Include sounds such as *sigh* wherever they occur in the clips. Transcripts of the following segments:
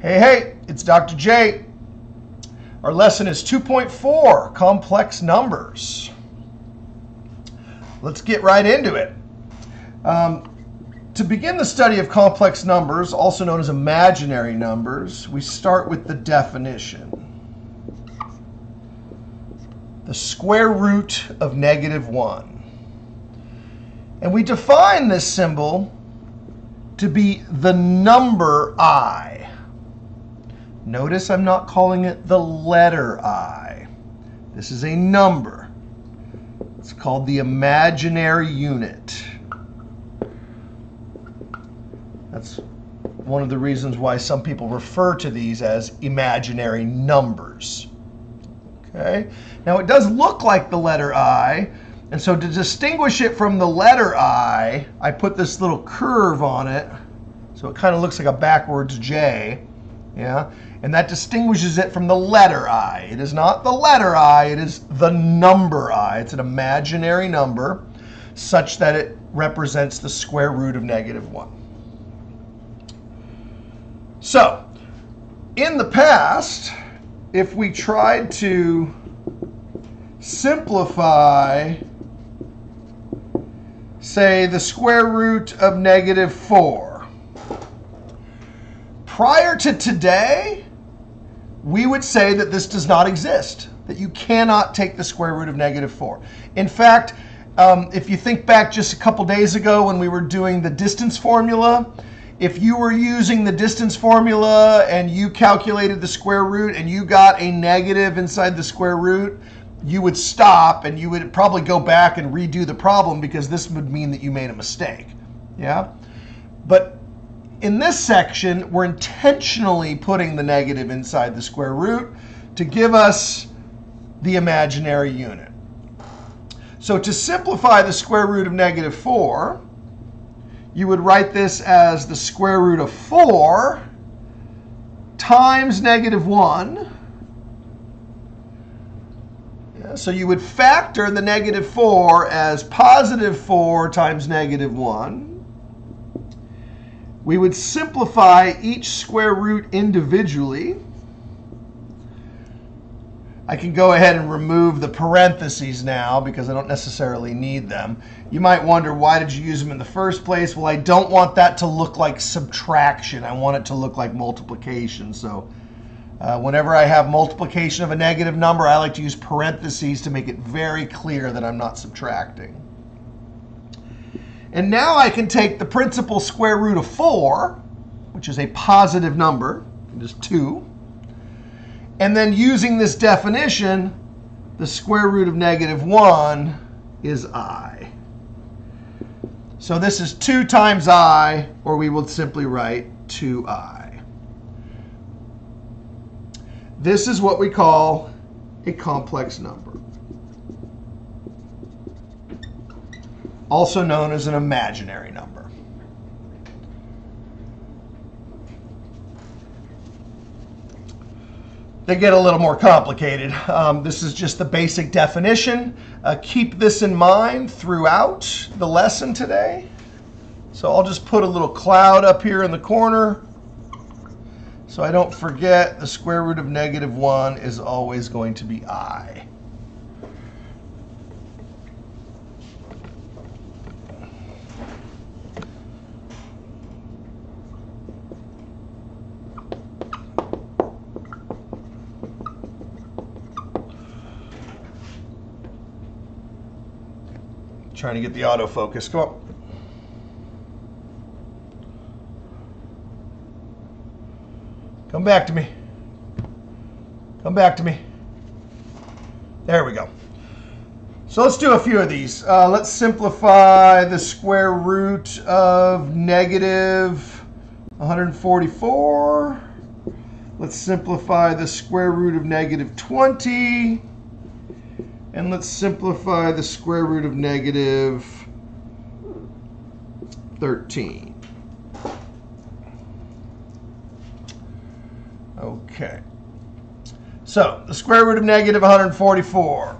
Hey, hey, it's Dr. J. Our lesson is 2.4 complex numbers. Let's get right into it. Um, to begin the study of complex numbers, also known as imaginary numbers, we start with the definition. The square root of negative 1. And we define this symbol to be the number i. Notice I'm not calling it the letter i. This is a number. It's called the imaginary unit. That's one of the reasons why some people refer to these as imaginary numbers. Okay? Now, it does look like the letter I, and so to distinguish it from the letter I, I put this little curve on it. So it kind of looks like a backwards J. Yeah? And that distinguishes it from the letter I. It is not the letter I, it is the number I. It's an imaginary number such that it represents the square root of negative 1. So, in the past, if we tried to simplify say, the square root of negative 4. Prior to today, we would say that this does not exist, that you cannot take the square root of negative 4. In fact, um, if you think back just a couple days ago when we were doing the distance formula, if you were using the distance formula and you calculated the square root and you got a negative inside the square root, you would stop and you would probably go back and redo the problem because this would mean that you made a mistake. Yeah? But in this section, we're intentionally putting the negative inside the square root to give us the imaginary unit. So to simplify the square root of negative 4, you would write this as the square root of 4 times negative 1 so you would factor the negative 4 as positive 4 times negative 1. We would simplify each square root individually. I can go ahead and remove the parentheses now because I don't necessarily need them. You might wonder, why did you use them in the first place? Well, I don't want that to look like subtraction. I want it to look like multiplication. So uh, whenever I have multiplication of a negative number, I like to use parentheses to make it very clear that I'm not subtracting. And now I can take the principal square root of 4, which is a positive number, just 2. And then using this definition, the square root of negative 1 is i. So this is 2 times i, or we will simply write 2i. This is what we call a complex number, also known as an imaginary number. They get a little more complicated. Um, this is just the basic definition. Uh, keep this in mind throughout the lesson today. So I'll just put a little cloud up here in the corner so I don't forget the square root of negative 1 is always going to be i. Trying to get the autofocus. Come on. Come back to me. Come back to me. There we go. So let's do a few of these. Uh, let's simplify the square root of negative 144. Let's simplify the square root of negative 20. And let's simplify the square root of negative 13. Okay. So the square root of negative 144.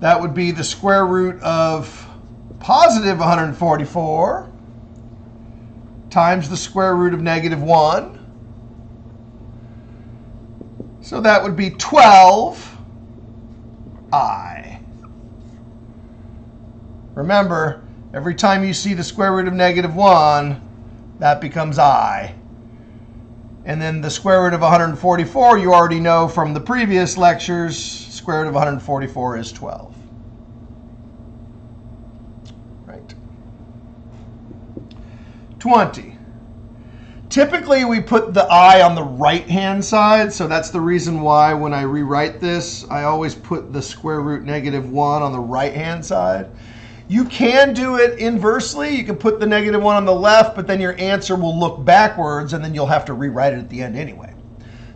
That would be the square root of positive 144 times the square root of negative 1. So that would be 12i. Remember, every time you see the square root of negative 1, that becomes i. And then the square root of 144, you already know from the previous lectures, square root of 144 is 12. Right. 20. Typically, we put the i on the right-hand side, so that's the reason why when I rewrite this, I always put the square root negative 1 on the right-hand side. You can do it inversely. You can put the negative 1 on the left, but then your answer will look backwards, and then you'll have to rewrite it at the end anyway.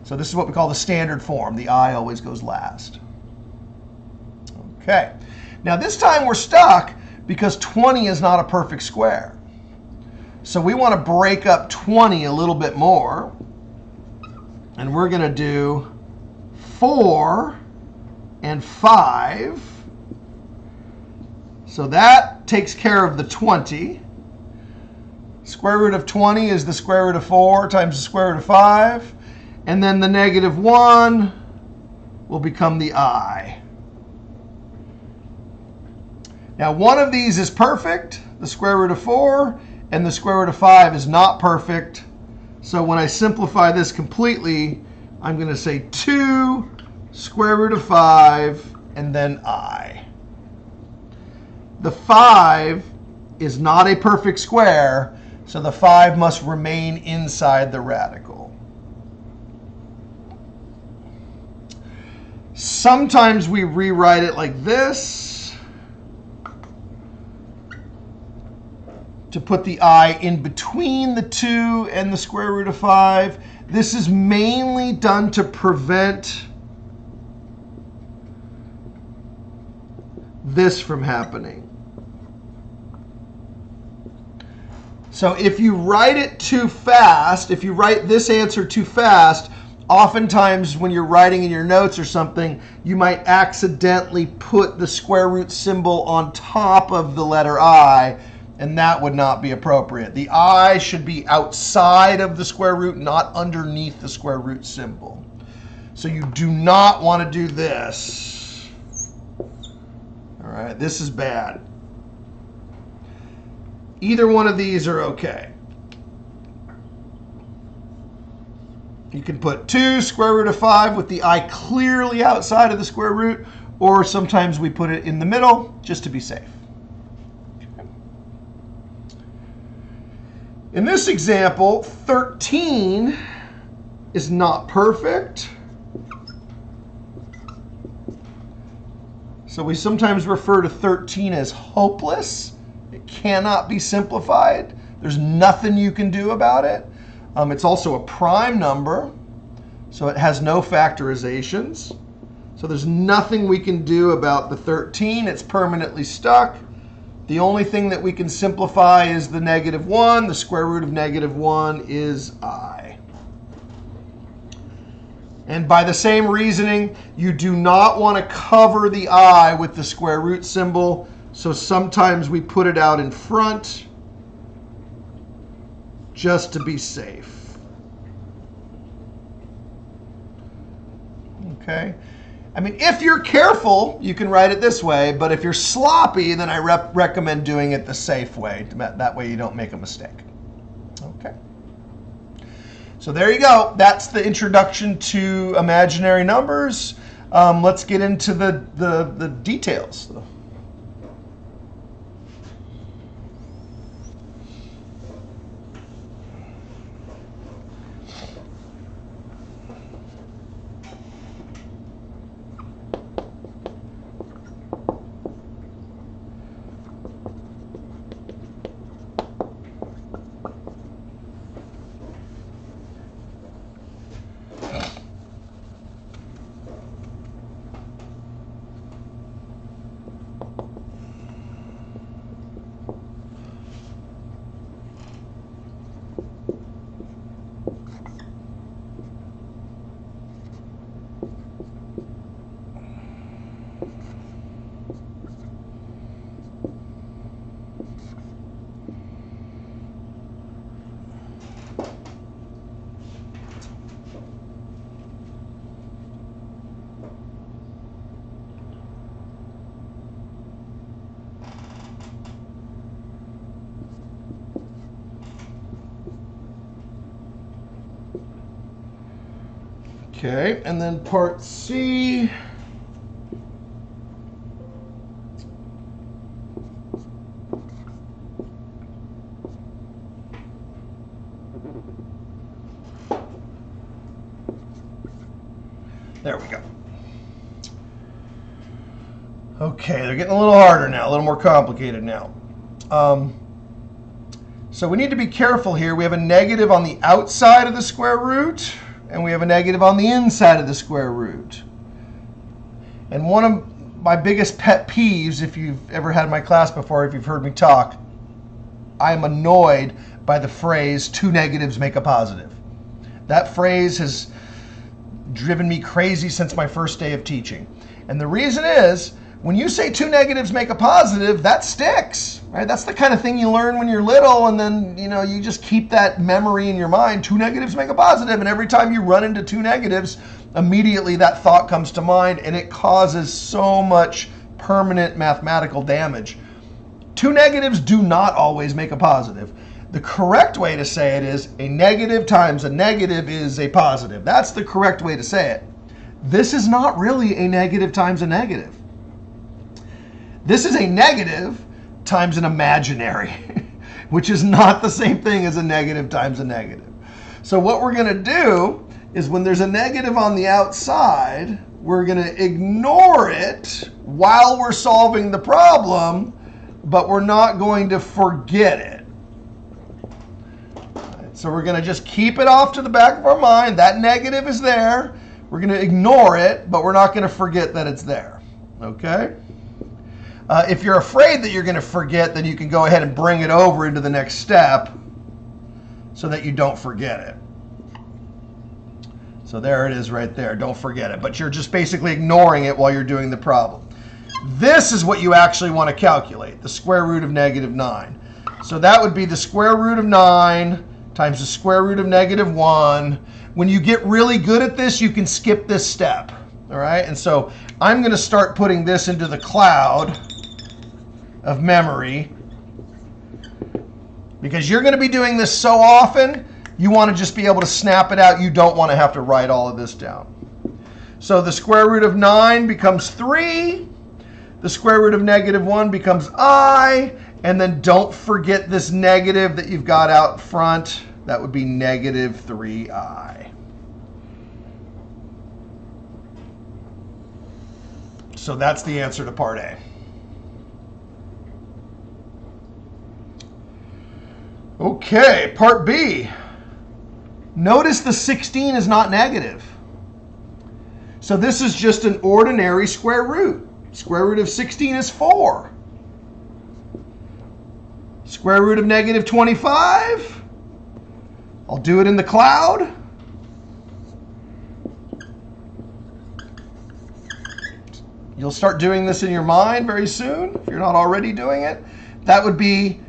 So this is what we call the standard form. The i always goes last. OK. Now this time we're stuck because 20 is not a perfect square. So we want to break up 20 a little bit more. And we're going to do 4 and 5. So that takes care of the 20. Square root of 20 is the square root of 4 times the square root of 5. And then the negative 1 will become the i. Now, one of these is perfect, the square root of 4, and the square root of 5 is not perfect. So when I simplify this completely, I'm going to say 2 square root of 5 and then i. The 5 is not a perfect square, so the 5 must remain inside the radical. Sometimes we rewrite it like this. To put the i in between the 2 and the square root of 5. This is mainly done to prevent this from happening. So if you write it too fast, if you write this answer too fast, oftentimes when you're writing in your notes or something, you might accidentally put the square root symbol on top of the letter i, and that would not be appropriate. The i should be outside of the square root, not underneath the square root symbol. So you do not want to do this. All right, this is bad. Either one of these are OK. You can put 2 square root of 5 with the i clearly outside of the square root, or sometimes we put it in the middle just to be safe. In this example, 13 is not perfect. So we sometimes refer to 13 as hopeless. It cannot be simplified. There's nothing you can do about it. Um, it's also a prime number, so it has no factorizations. So there's nothing we can do about the 13. It's permanently stuck. The only thing that we can simplify is the negative 1. The square root of negative 1 is i. And by the same reasoning, you do not want to cover the i with the square root symbol. So sometimes we put it out in front just to be safe. OK. I mean, if you're careful, you can write it this way. But if you're sloppy, then I recommend doing it the safe way. That way you don't make a mistake. OK. So there you go. That's the introduction to imaginary numbers. Um, let's get into the, the, the details. Okay, and then part C. There we go. Okay, they're getting a little harder now, a little more complicated now. Um, so we need to be careful here. We have a negative on the outside of the square root, and we have a negative on the inside of the square root. And one of my biggest pet peeves, if you've ever had my class before, if you've heard me talk, I'm annoyed by the phrase two negatives make a positive. That phrase has driven me crazy since my first day of teaching. And the reason is when you say two negatives make a positive, that sticks, right? That's the kind of thing you learn when you're little, and then you know you just keep that memory in your mind. Two negatives make a positive, and every time you run into two negatives, immediately that thought comes to mind, and it causes so much permanent mathematical damage. Two negatives do not always make a positive. The correct way to say it is a negative times a negative is a positive. That's the correct way to say it. This is not really a negative times a negative. This is a negative times an imaginary, *laughs* which is not the same thing as a negative times a negative. So what we're going to do is when there's a negative on the outside, we're going to ignore it while we're solving the problem, but we're not going to forget it. So we're going to just keep it off to the back of our mind. That negative is there. We're going to ignore it, but we're not going to forget that it's there. Okay? Uh, if you're afraid that you're going to forget, then you can go ahead and bring it over into the next step so that you don't forget it. So there it is right there. Don't forget it. But you're just basically ignoring it while you're doing the problem. This is what you actually want to calculate, the square root of negative 9. So that would be the square root of 9 times the square root of negative 1. When you get really good at this, you can skip this step. All right, and so I'm going to start putting this into the cloud of memory because you're going to be doing this so often, you want to just be able to snap it out. You don't want to have to write all of this down. So the square root of 9 becomes 3. The square root of negative 1 becomes i. And then don't forget this negative that you've got out front. That would be negative 3i. So that's the answer to part A. Okay, part B. Notice the 16 is not negative. So this is just an ordinary square root. Square root of 16 is 4. Square root of negative 25. I'll do it in the cloud. You'll start doing this in your mind very soon if you're not already doing it. That would be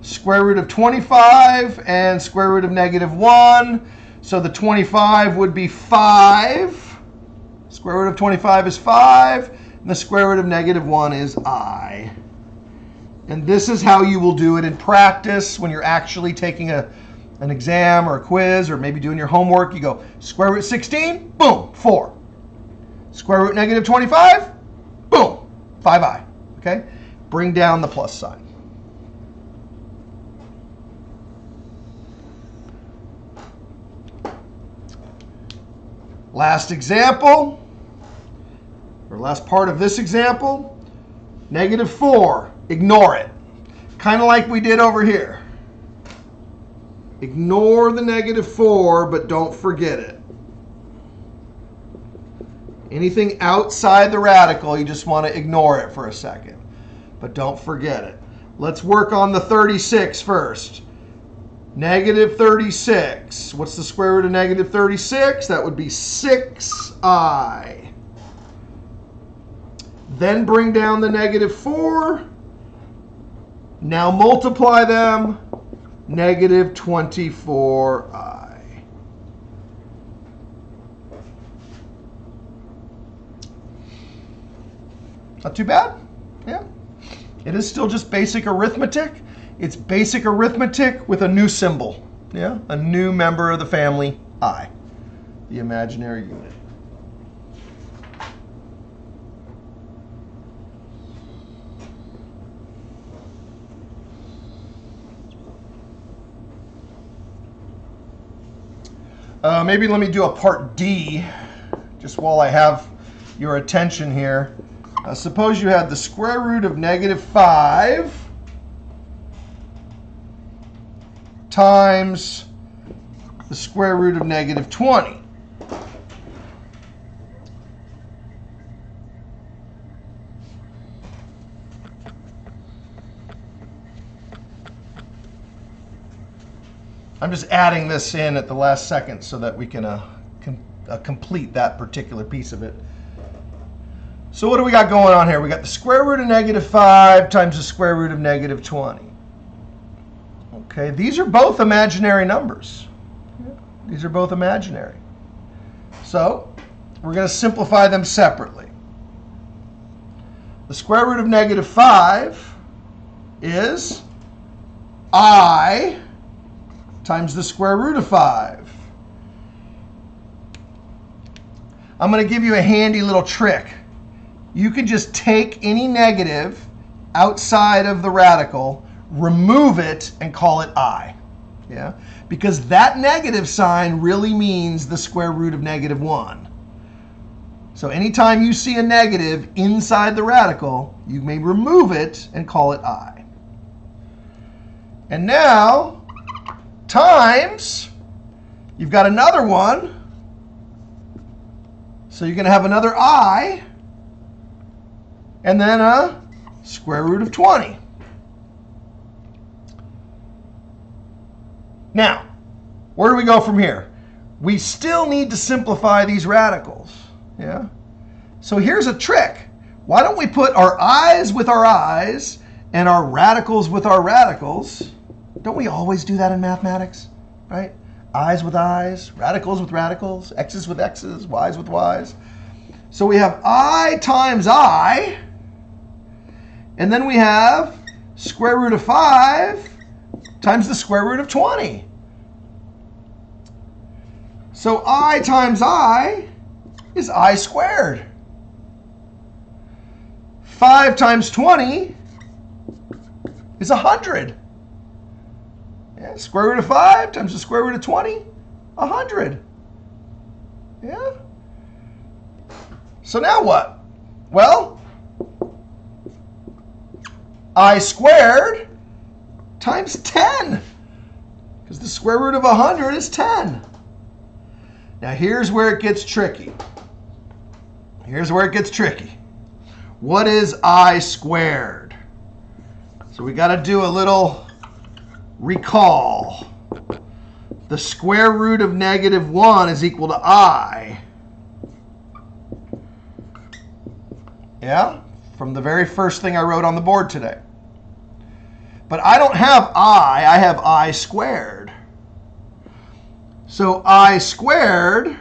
square root of 25 and square root of negative 1. So the 25 would be 5. Square root of 25 is 5. And the square root of negative 1 is i. And this is how you will do it in practice when you're actually taking a, an exam or a quiz or maybe doing your homework. You go square root 16, boom, 4. Square root negative 25, boom, 5i. Okay? Bring down the plus sign. Last example, or last part of this example, negative 4. Ignore it. Kind of like we did over here. Ignore the negative 4, but don't forget it. Anything outside the radical, you just want to ignore it for a second. But don't forget it. Let's work on the 36 first. Negative 36. What's the square root of negative 36? That would be 6i. Then bring down the negative 4. Now multiply them. Negative 24i. Not too bad. Yeah. It is still just basic arithmetic. It's basic arithmetic with a new symbol. Yeah, a new member of the family, i. the imaginary unit. Uh, maybe let me do a part D, just while I have your attention here. Uh, suppose you had the square root of negative 5 times the square root of negative 20. I'm just adding this in at the last second so that we can uh, com uh, complete that particular piece of it. So what do we got going on here? We got the square root of negative 5 times the square root of negative 20. Okay, these are both imaginary numbers. These are both imaginary. So we're going to simplify them separately. The square root of negative 5 is i times the square root of 5. I'm going to give you a handy little trick. You can just take any negative outside of the radical, remove it, and call it i. Yeah? Because that negative sign really means the square root of negative 1. So anytime you see a negative inside the radical, you may remove it and call it i. And now times, you've got another one. So you're going to have another i, and then a square root of 20. Now, where do we go from here? We still need to simplify these radicals. Yeah. So here's a trick. Why don't we put our i's with our i's and our radicals with our radicals? Don't we always do that in mathematics, right? I's with i's, radicals with radicals, x's with x's, y's with y's. So we have i times i, and then we have square root of 5 times the square root of 20. So i times i is i squared. 5 times 20 is 100. Yeah, square root of 5 times the square root of 20, 100. Yeah? So now what? Well, i squared times 10. Because the square root of 100 is 10. Now here's where it gets tricky. Here's where it gets tricky. What is i squared? So we got to do a little recall, the square root of negative 1 is equal to i. Yeah, from the very first thing I wrote on the board today. But I don't have i, I have i squared. So i squared,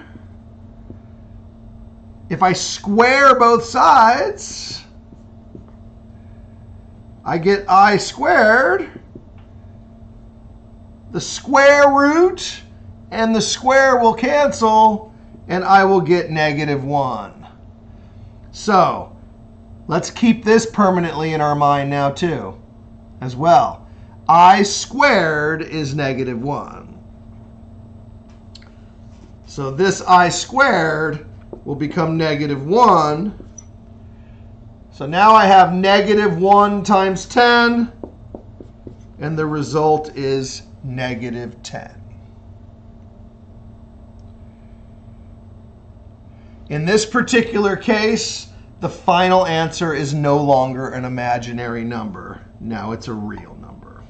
if I square both sides, I get i squared the square root and the square will cancel, and I will get negative 1. So let's keep this permanently in our mind now, too, as well. i squared is negative 1. So this i squared will become negative 1. So now I have negative 1 times 10, and the result is negative 10. In this particular case, the final answer is no longer an imaginary number. Now it's a real number.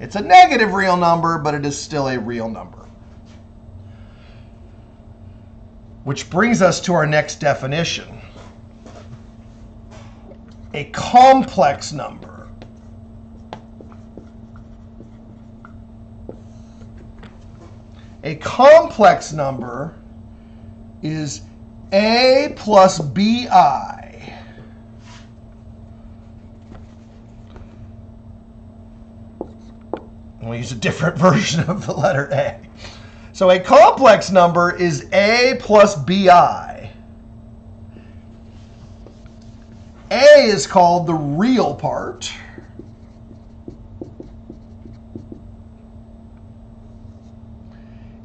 It's a negative real number, but it is still a real number. Which brings us to our next definition. A complex number A complex number is A plus BI. We'll use a different *laughs* version of the letter A. So a complex number is A plus BI. A is called the real part.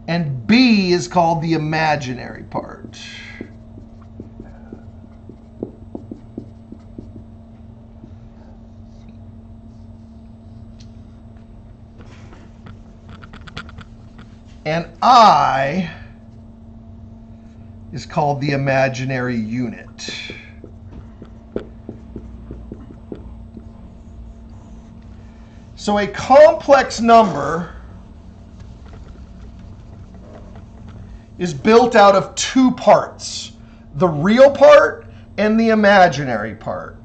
And B is called the imaginary part. And I is called the imaginary unit. So a complex number is built out of two parts, the real part and the imaginary part.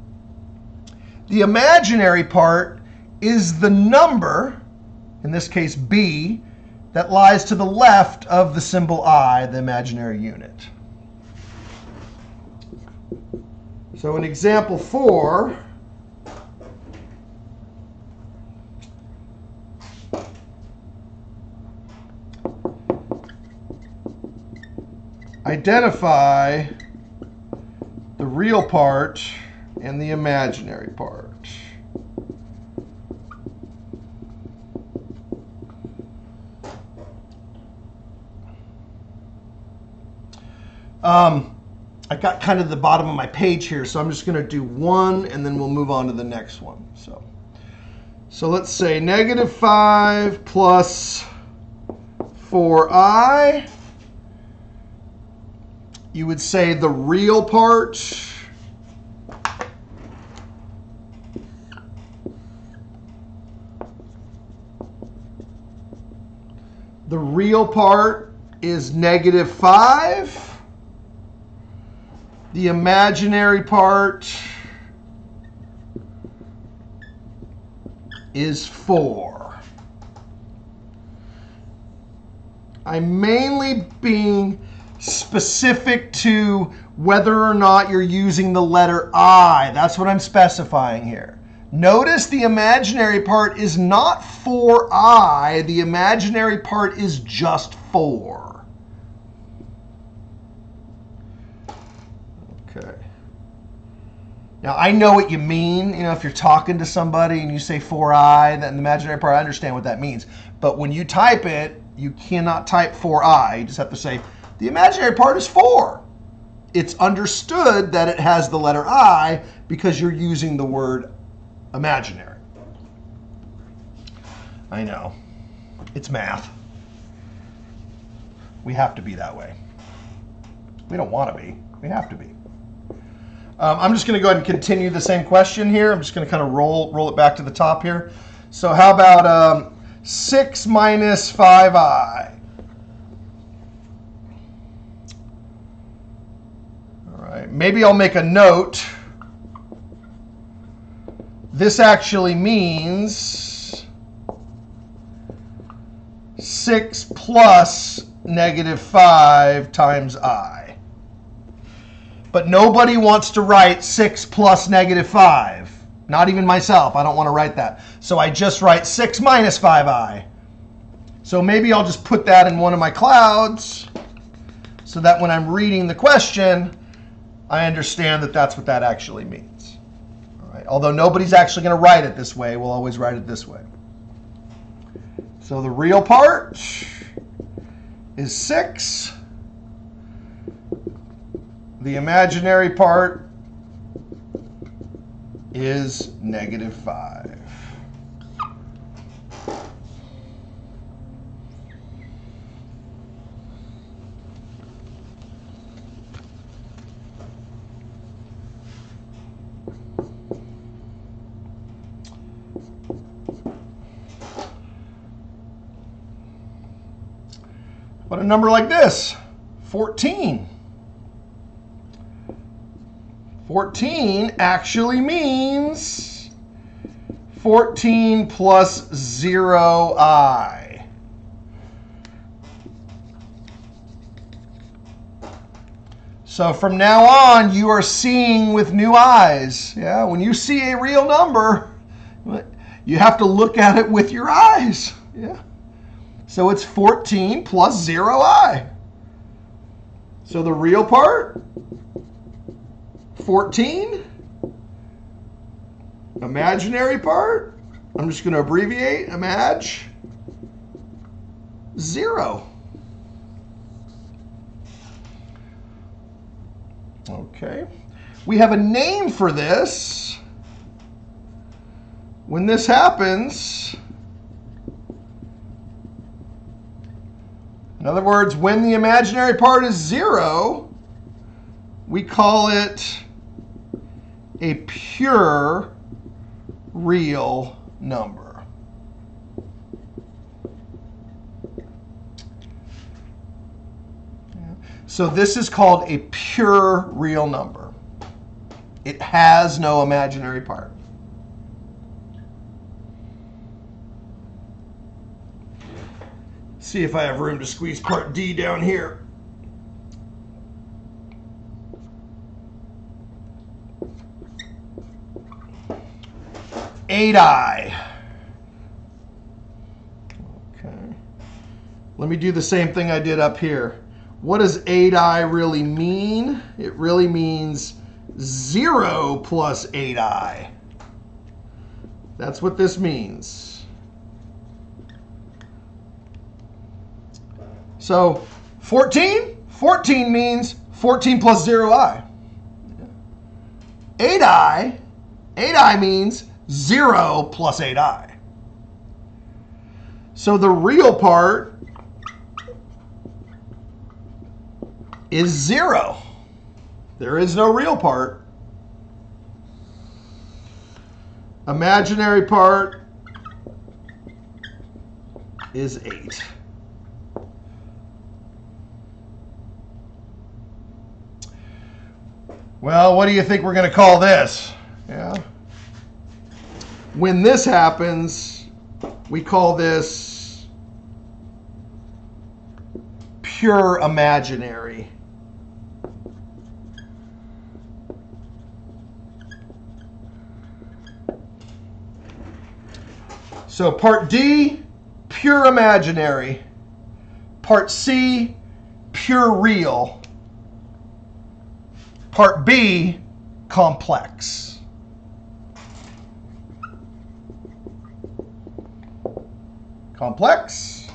The imaginary part is the number, in this case b, that lies to the left of the symbol i, the imaginary unit. So in example 4, identify the real part and the imaginary part. Um, I got kind of the bottom of my page here, so I'm just going to do one, and then we'll move on to the next one. So, so let's say negative 5 plus 4i. You would say the real part the real part is negative 5 the imaginary part is 4. I'm mainly being specific to whether or not you're using the letter I. That's what I'm specifying here. Notice the imaginary part is not 4i. The imaginary part is just 4. Now, I know what you mean. You know, if you're talking to somebody and you say 4i, then the imaginary part, I understand what that means. But when you type it, you cannot type 4i. You just have to say, the imaginary part is 4. It's understood that it has the letter i because you're using the word imaginary. I know. It's math. We have to be that way. We don't want to be. We have to be. Um, I'm just going to go ahead and continue the same question here. I'm just going to kind of roll, roll it back to the top here. So how about um, 6 minus 5i? All right, maybe I'll make a note. This actually means 6 plus negative 5 times i. But nobody wants to write 6 plus negative 5. Not even myself. I don't want to write that. So I just write 6 minus 5i. So maybe I'll just put that in one of my clouds so that when I'm reading the question, I understand that that's what that actually means. All right. Although nobody's actually going to write it this way, we'll always write it this way. So the real part is 6 the imaginary part is negative 5. But a number like this, 14. 14 actually means 14 plus 0i. So from now on, you are seeing with new eyes. Yeah, when you see a real number, You have to look at it with your eyes. Yeah. So it's 14 plus 0i. So the real part, 14. Imaginary part, I'm just going to abbreviate, imag, 0. Okay. We have a name for this. When this happens, in other words, when the imaginary part is zero, we call it a pure real number. So this is called a pure real number. It has no imaginary part. See if I have room to squeeze part D down here. Eight I. Okay. Let me do the same thing I did up here. What does 8i really mean? It really means 0 plus 8i. That's what this means. So 14, 14 means 14 plus 0i. 8i, 8i means 0 plus 8i. So the real part is zero. There is no real part. Imaginary part is 8. Well, what do you think we're going to call this? Yeah. When this happens, we call this pure imaginary. So part D, pure imaginary. Part C, pure real. Part B, complex. Complex.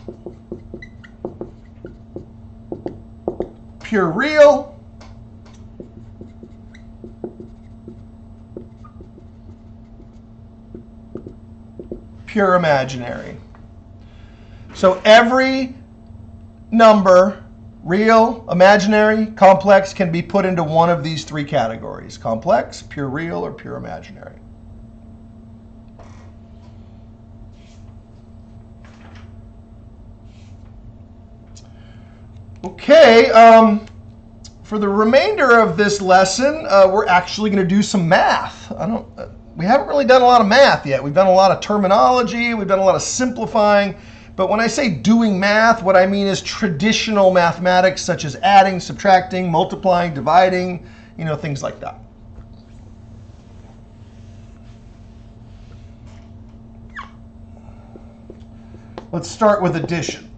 Pure real. Pure imaginary. So every number real, imaginary, complex can be put into one of these three categories complex, pure real, or pure imaginary. Okay, um, for the remainder of this lesson, uh, we're actually going to do some math. I don't. Uh, we haven't really done a lot of math yet. We've done a lot of terminology. We've done a lot of simplifying. But when I say doing math, what I mean is traditional mathematics such as adding, subtracting, multiplying, dividing, you know, things like that. Let's start with addition.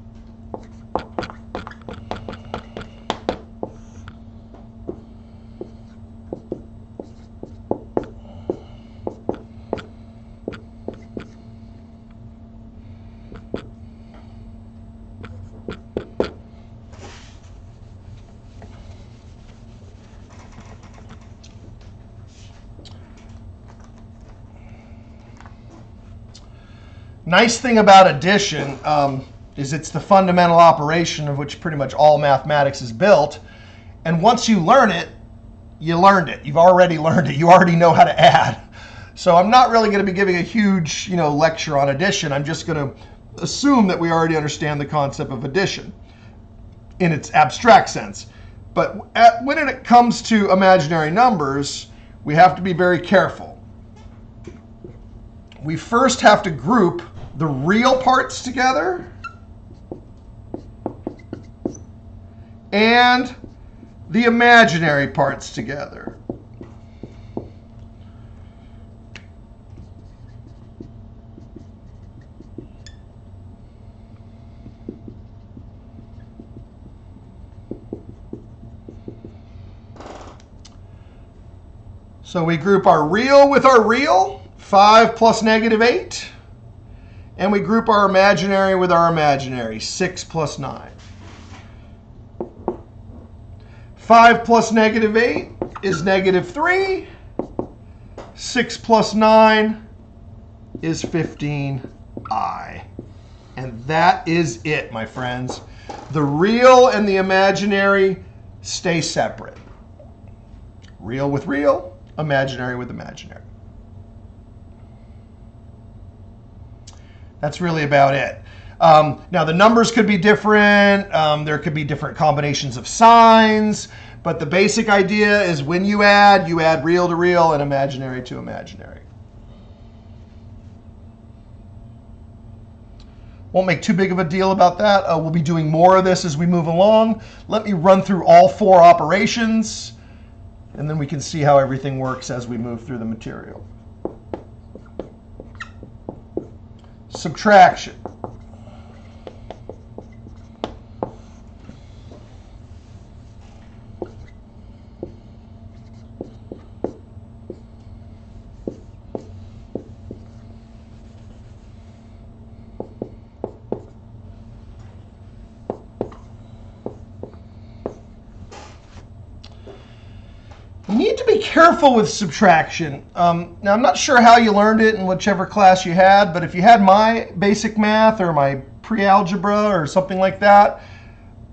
Nice thing about addition um, is it's the fundamental operation of which pretty much all mathematics is built. And once you learn it, you learned it. You've already *laughs* learned it. You already know how to add. So I'm not really going to be giving a huge, you know, lecture on addition. I'm just going to assume that we already understand the concept of addition in its abstract sense. But at, when it comes to imaginary numbers, we have to be very careful. We first have to group the real parts together and the imaginary parts together. So we group our real with our real. 5 plus negative 8. And we group our imaginary with our imaginary, 6 plus 9. 5 plus negative 8 is negative 3. 6 plus 9 is 15i. And that is it, my friends. The real and the imaginary stay separate. Real with real, imaginary with imaginary. That's really about it. Um, now, the numbers could be different. Um, there could be different combinations of signs. But the basic idea is when you add, you add real to real and imaginary to imaginary. Won't make too big of a deal about that. Uh, we'll be doing more of this as we move along. Let me run through all four operations, and then we can see how everything works as we move through the material. Subtraction. You need to be careful with subtraction. Um, now, I'm not sure how you learned it in whichever class you had, but if you had my basic math or my pre-algebra or something like that,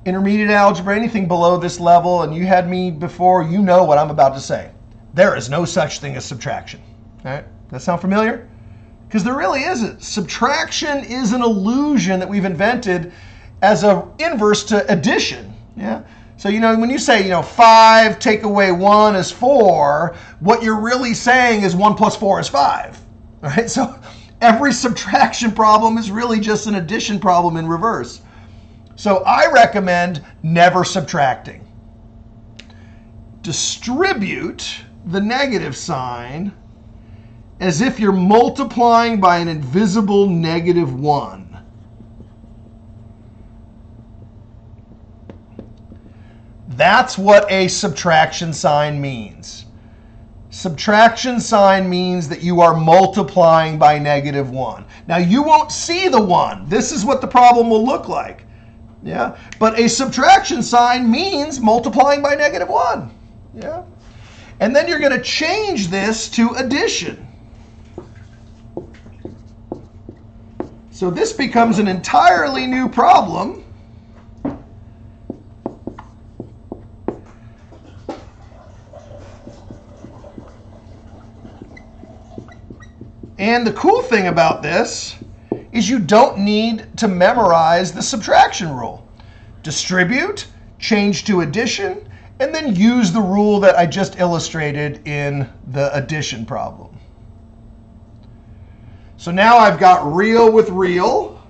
intermediate algebra, anything below this level, and you had me before, you know what I'm about to say. There is no such thing as subtraction. All right? That sound familiar? Because there really isn't. Subtraction is an illusion that we've invented as an inverse to addition. Yeah. So, you know, when you say, you know, 5 take away 1 is 4, what you're really saying is 1 plus 4 is 5. All *laughs* right? So every subtraction problem is really just an addition problem in reverse. So I recommend never subtracting. Distribute the negative sign as if you're multiplying by an invisible negative 1. That's what a subtraction sign means. Subtraction sign means that you are multiplying by negative 1. Now, you won't see the 1. This is what the problem will look like. Yeah, But a subtraction sign means multiplying by negative 1. Yeah. And then you're going to change this to addition. So this becomes an entirely new problem. And the cool thing about this is you don't need to memorize the subtraction rule. Distribute, change to addition, and then use the rule that I just illustrated in the addition problem. So now I've got real with real.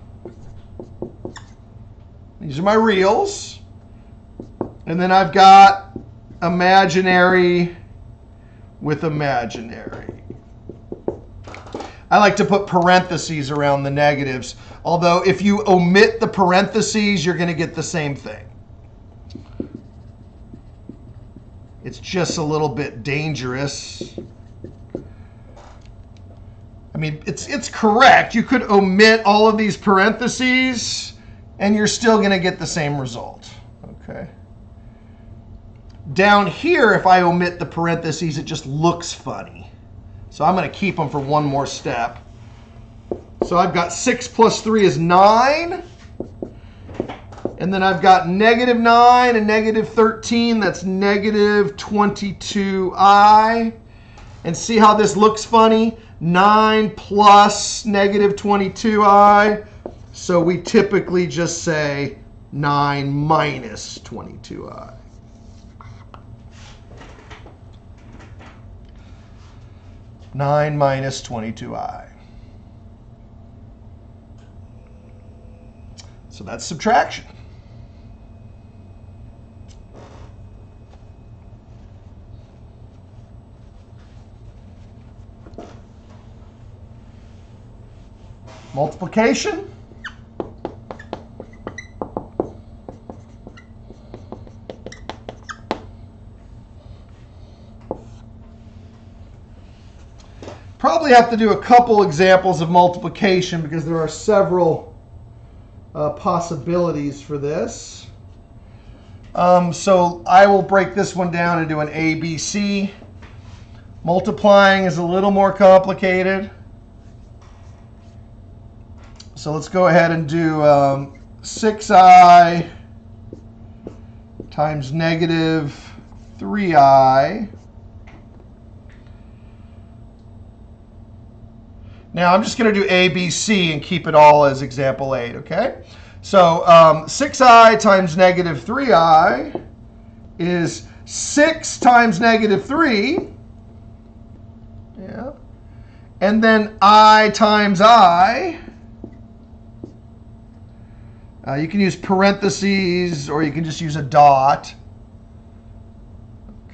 These are my reals. And then I've got imaginary with imaginary. I like to put parentheses around the negatives. Although if you omit the parentheses, you're going to get the same thing. It's just a little bit dangerous. I mean, it's it's correct. You could omit all of these parentheses and you're still going to get the same result. Okay. Down here, if I omit the parentheses, it just looks funny. So I'm going to keep them for one more step. So I've got 6 plus 3 is 9. And then I've got negative 9 and negative 13. That's negative 22i. And see how this looks funny? 9 plus negative 22i. So we typically just say 9 minus 22i. 9 minus 22i. So that's subtraction. Multiplication. Actually have to do a couple examples of multiplication because there are several uh, possibilities for this. Um, so I will break this one down into an ABC. Multiplying is a little more complicated. So let's go ahead and do um, 6i times negative 3i. Now I'm just going to do A, B, C and keep it all as example 8, okay? So um, 6i times negative 3i is 6 times negative 3. Yeah. And then i times i. Uh, you can use parentheses or you can just use a dot.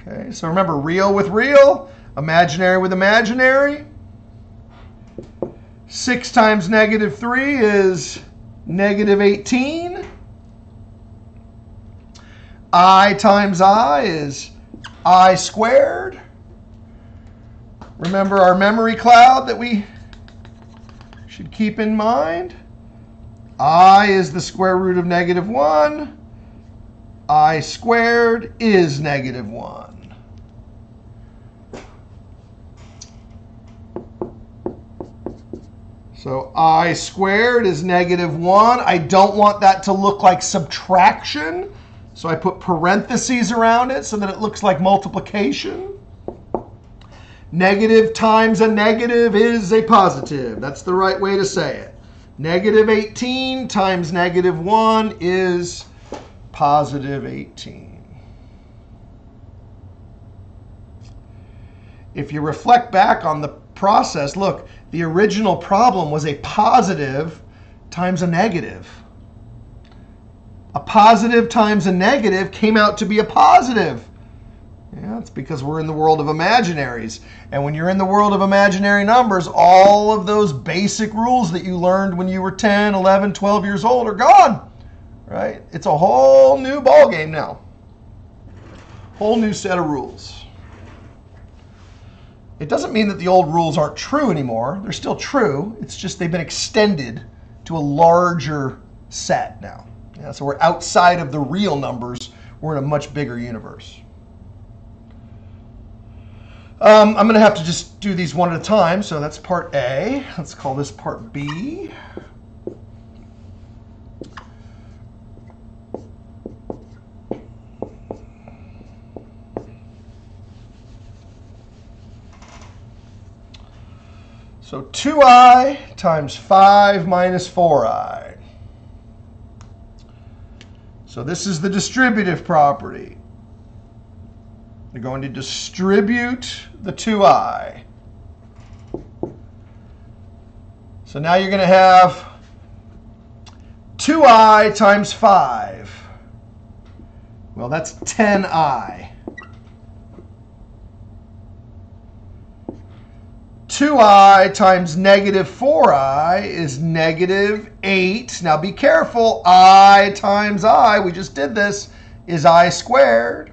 Okay, so remember real with real, imaginary with imaginary. 6 times negative 3 is negative 18. i times i is i squared. Remember our memory cloud that we should keep in mind? i is the square root of negative 1. i squared is negative 1. So i squared is negative 1. I don't want that to look like subtraction. So I put parentheses around it so that it looks like multiplication. Negative times a negative is a positive. That's the right way to say it. Negative 18 times negative 1 is positive 18. If you reflect back on the process, look, the original problem was a positive times a negative. A positive times a negative came out to be a positive. Yeah, it's because we're in the world of imaginaries. And when you're in the world of imaginary numbers, all of those basic rules that you learned when you were 10, 11, 12 years old are gone. Right? It's a whole new ball game now. Whole new set of rules. It doesn't mean that the old rules aren't true anymore. They're still true. It's just they've been extended to a larger set now. Yeah, so we're outside of the real numbers. We're in a much bigger universe. Um, I'm going to have to just do these one at a time. So that's part A. Let's call this part B. So 2i times 5 minus 4i. So this is the distributive property. You're going to distribute the 2i. So now you're going to have 2i times 5. Well, that's 10i. 2i times negative 4i is negative 8. Now be careful. i times i, we just did this, is i squared.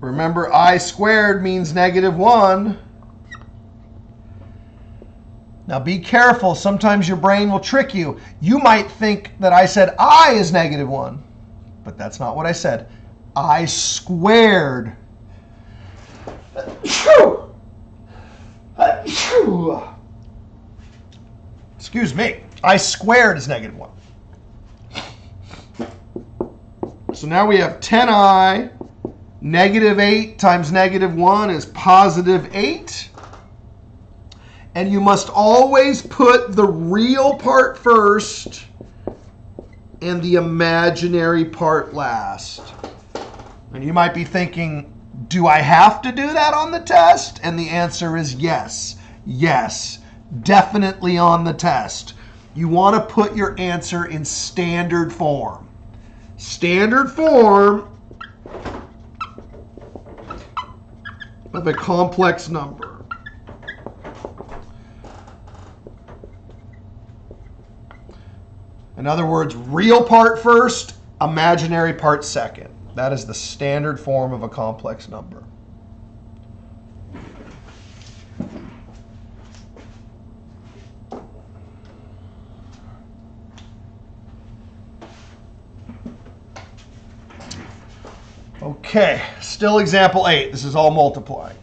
Remember, i squared means negative 1. Now be careful. Sometimes your brain will trick you. You might think that I said i is negative 1. But that's not what I said i squared. Uh, Excuse me. i squared is negative 1. So now we have 10i. Negative 8 times negative 1 is positive 8. And you must always put the real part first and the imaginary part last. And you might be thinking, do I have to do that on the test? And the answer is yes. Yes, definitely on the test. You want to put your answer in standard form. Standard form of a complex number. In other words, real part first, imaginary part second. That is the standard form of a complex number. Okay, still example 8. This is all multiplying.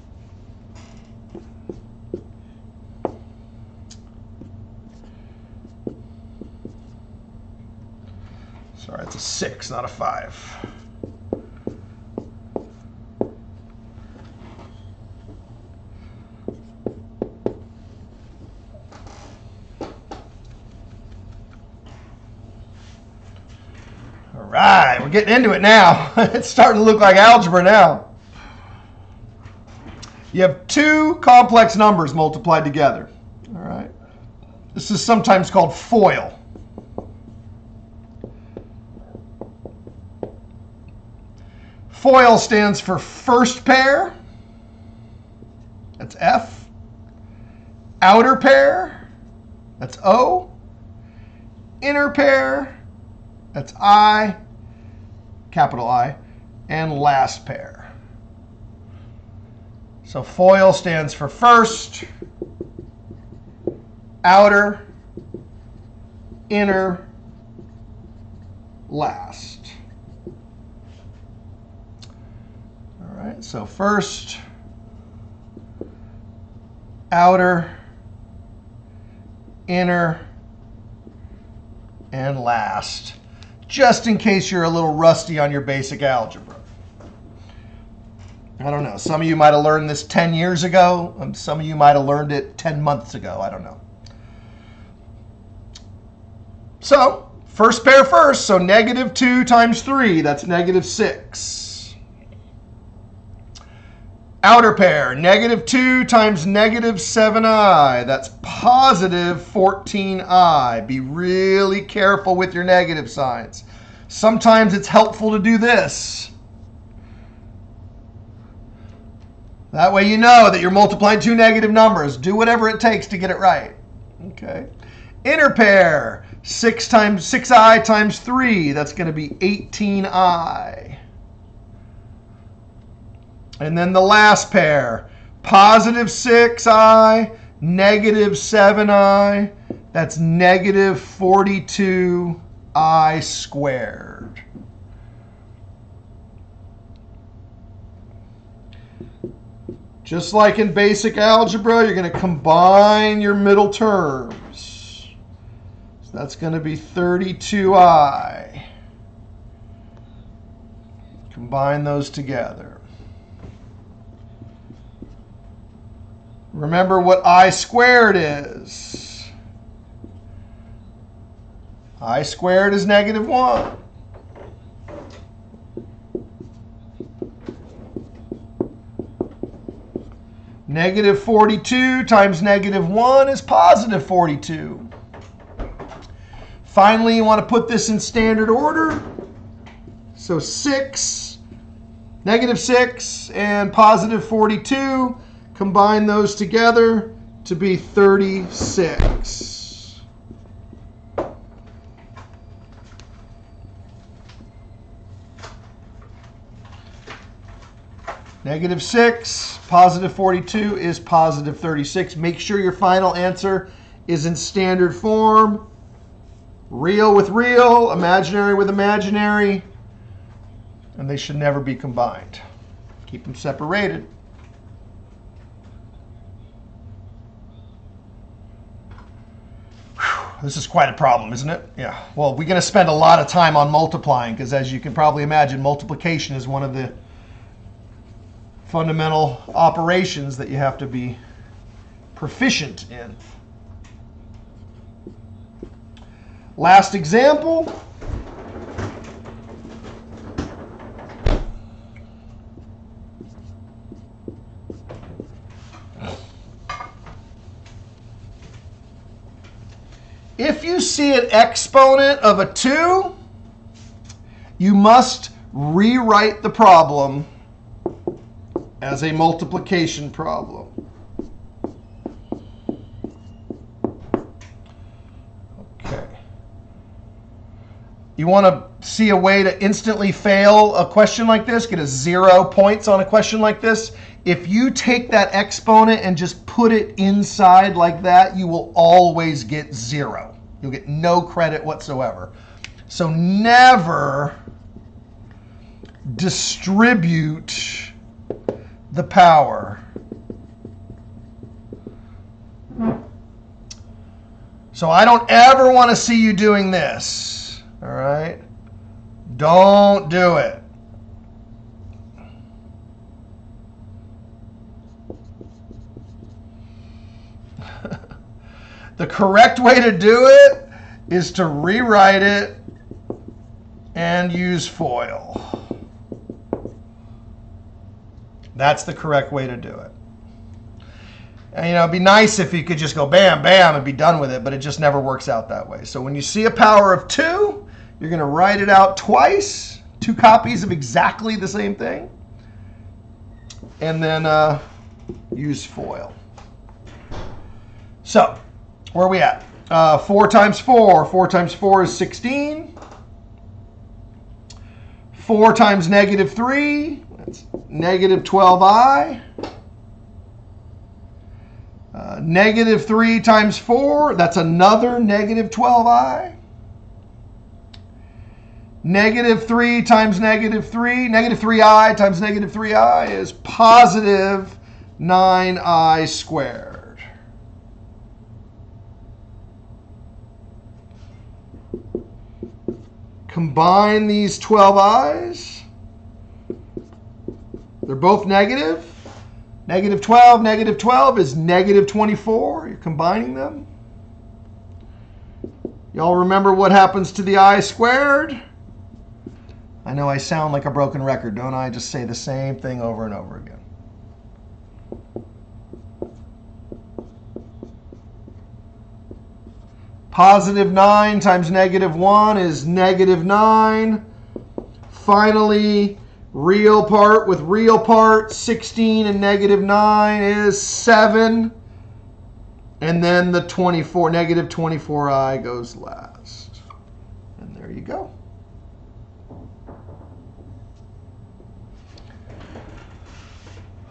Sorry, it's a 6, not a 5. Right, we're getting into it now. *laughs* it's starting to look like algebra now. You have two complex numbers multiplied together. All right. This is sometimes called FOIL. FOIL stands for first pair. That's F. Outer pair. That's O. Inner pair. That's I capital I, and last pair. So FOIL stands for first, outer, inner, last. All right, so first, outer, inner, and last just in case you're a little rusty on your basic algebra. I don't know. Some of you might have learned this 10 years ago. Some of you might have learned it 10 months ago. I don't know. So, first pair first. So, negative 2 times 3, that's negative 6. Outer pair, negative 2 times negative 7i. That's positive 14i. Be really careful with your negative signs. Sometimes it's helpful to do this. That way you know that you're multiplying two negative numbers. Do whatever it takes to get it right. Okay. Inner pair, 6 times 6i times 3. That's going to be 18i. And then the last pair, positive 6i, negative 7i. That's negative 42i squared. Just like in basic algebra, you're going to combine your middle terms. So that's going to be 32i. Combine those together. Remember what i squared is. i squared is negative 1. Negative 42 times negative 1 is positive 42. Finally, you want to put this in standard order. So 6, negative 6, and positive 42 Combine those together to be 36. Negative 6, positive 42 is positive 36. Make sure your final answer is in standard form. Real with real, imaginary with imaginary, and they should never be combined. Keep them separated. This is quite a problem, isn't it? Yeah. Well, we're going to spend a lot of time on multiplying because, as you can probably imagine, multiplication is one of the fundamental operations that you have to be proficient in. Last example. If you see an exponent of a 2, you must rewrite the problem as a multiplication problem. Okay. You want to see a way to instantly fail a question like this, get a zero points on a question like this? If you take that exponent and just put it inside like that, you will always get zero. You'll get no credit whatsoever. So never distribute the power. So I don't ever want to see you doing this. All right? Don't do it. The correct way to do it is to rewrite it and use FOIL. That's the correct way to do it. And, you know, it'd be nice if you could just go bam, bam, and be done with it, but it just never works out that way. So when you see a power of two, you're going to write it out twice, two copies of exactly the same thing, and then uh, use FOIL. So, where are we at? Uh, 4 times 4. 4 times 4 is 16. 4 times negative 3, that's negative 12i. Uh, negative 3 times 4, that's another negative 12i. Negative 3 times negative 3, negative 3i times negative 3i is positive 9i squared. Combine these 12 i's. They're both negative. Negative 12, negative 12 is negative 24. You're combining them. Y'all remember what happens to the i squared? I know I sound like a broken record, don't I? Just say the same thing over and over again. Positive 9 times negative 1 is negative 9. Finally, real part with real part, 16 and negative 9 is 7. And then the 24, negative 24i goes last. And there you go.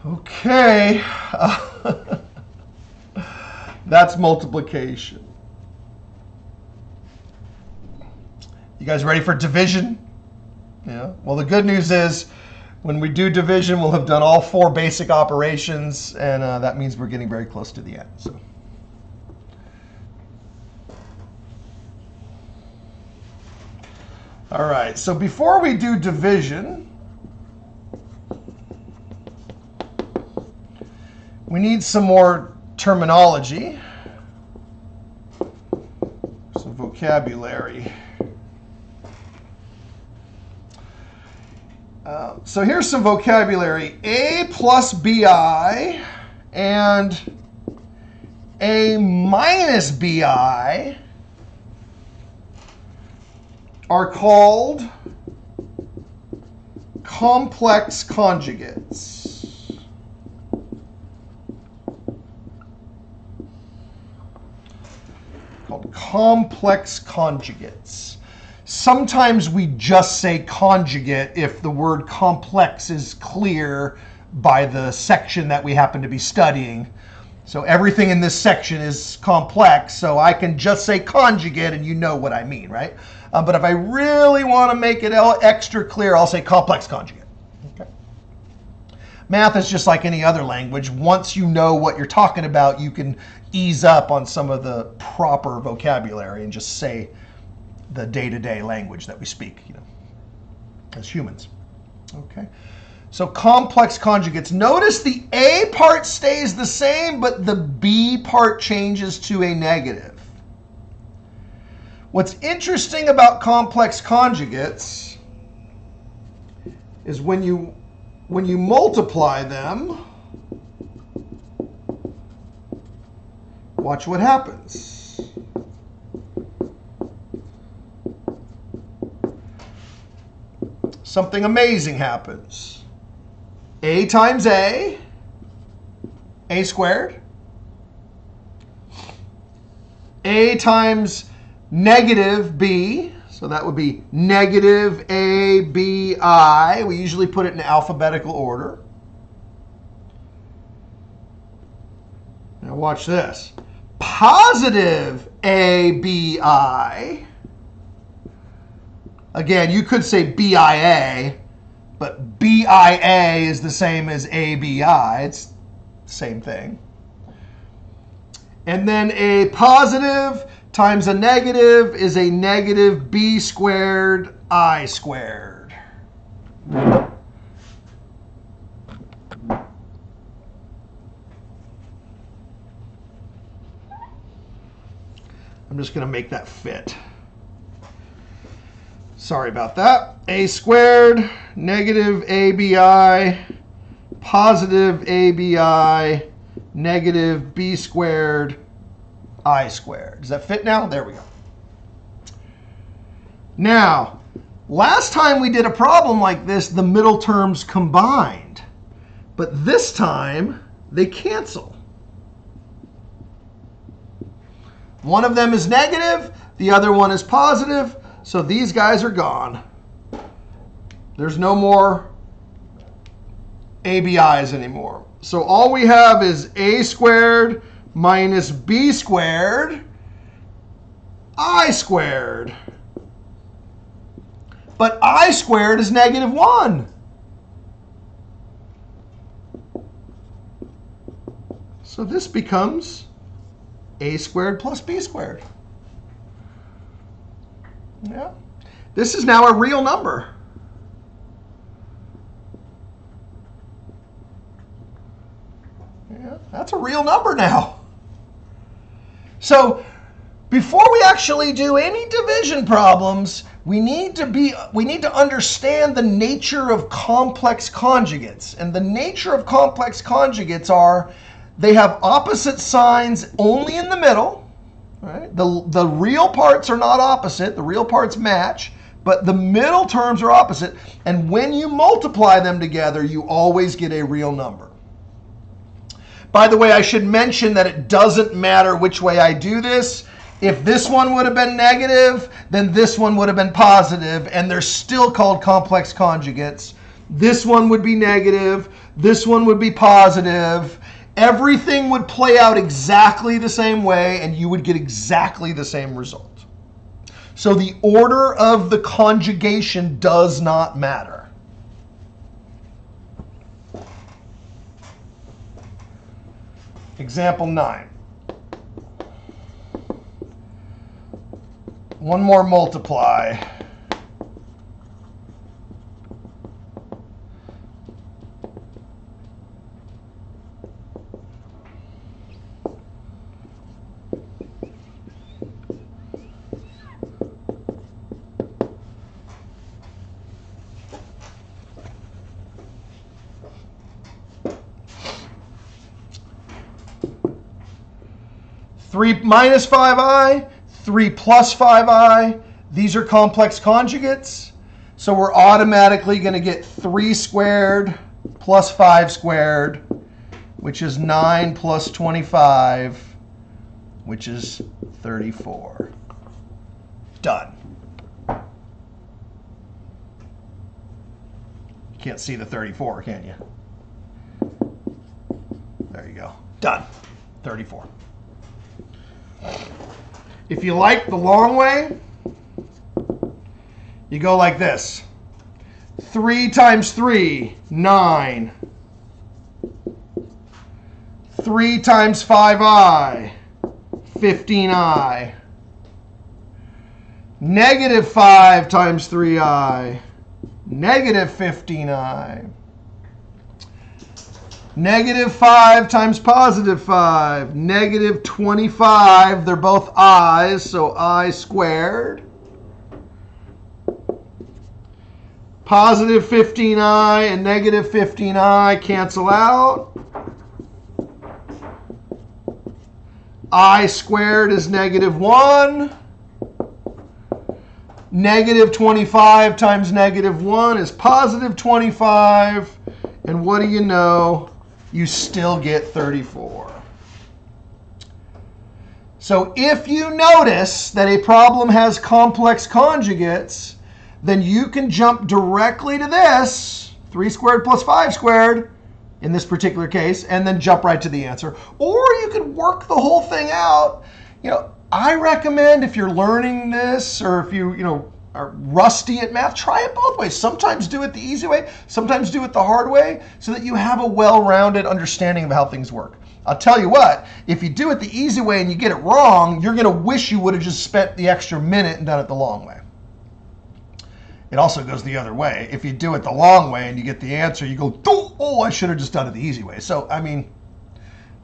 Okay. *laughs* That's multiplication. You guys ready for division? Yeah. Well, the good news is when we do division, we'll have done all four basic operations, and uh, that means we're getting very close to the end. So. All right, so before we do division, we need some more terminology, some vocabulary. So here's some vocabulary. A plus BI and A minus BI are called complex conjugates. Called complex conjugates. Sometimes we just say conjugate if the word complex is clear by the section that we happen to be studying. So everything in this section is complex, so I can just say conjugate and you know what I mean, right? Uh, but if I really want to make it extra clear, I'll say complex conjugate. Okay. Math is just like any other language. Once you know what you're talking about, you can ease up on some of the proper vocabulary and just say the day-to-day language that we speak, you know, as humans. Okay. So complex conjugates. Notice the A part stays the same, but the B part changes to a negative. What's interesting about complex conjugates is when you when you multiply them, watch what happens. Something amazing happens. A times A, A squared. A times negative B, so that would be negative ABI. We usually put it in alphabetical order. Now watch this. Positive ABI Again, you could say BIA, but BIA is the same as ABI. It's the same thing. And then a positive times a negative is a negative B squared I squared. I'm just going to make that fit. Sorry about that. A squared, negative ABI, positive ABI, negative B squared, I squared. Does that fit now? There we go. Now, last time we did a problem like this, the middle terms combined. But this time, they cancel. One of them is negative, the other one is positive, so these guys are gone. There's no more ABIs anymore. So all we have is a squared minus b squared i squared. But i squared is negative 1. So this becomes a squared plus b squared. Yeah. This is now a real number. Yeah, that's a real number now. So before we actually do any division problems, we need to be we need to understand the nature of complex conjugates. And the nature of complex conjugates are they have opposite signs only in the middle. Right? The, the real parts are not opposite, the real parts match, but the middle terms are opposite. And when you multiply them together, you always get a real number. By the way, I should mention that it doesn't matter which way I do this. If this one would have been negative, then this one would have been positive, and they're still called complex conjugates. This one would be negative, this one would be positive, everything would play out exactly the same way and you would get exactly the same result. So the order of the conjugation does not matter. Example 9. One more multiply. Three minus 5i, three plus 5i. These are complex conjugates. So we're automatically going to get 3 squared plus 5 squared, which is 9 plus 25, which is 34. Done. You can't see the 34, can you? There you go. Done. 34. If you like the long way, you go like this. 3 times 3, 9. 3 times 5i, 15i. Negative 5 times 3i, negative 15i. Negative 5 times positive 5. Negative 25. They're both i's, so i squared. Positive 15i and negative 15i cancel out. i squared is negative 1. Negative 25 times negative 1 is positive 25. And what do you know? You still get 34. So if you notice that a problem has complex conjugates, then you can jump directly to this, 3 squared plus 5 squared, in this particular case, and then jump right to the answer. Or you could work the whole thing out. You know, I recommend if you're learning this or if you, you know, are rusty at math, try it both ways. Sometimes do it the easy way, sometimes do it the hard way, so that you have a well rounded understanding of how things work. I'll tell you what, if you do it the easy way and you get it wrong, you're going to wish you would have just spent the extra minute and done it the long way. It also goes the other way. If you do it the long way and you get the answer, you go, oh, I should have just done it the easy way. So, I mean,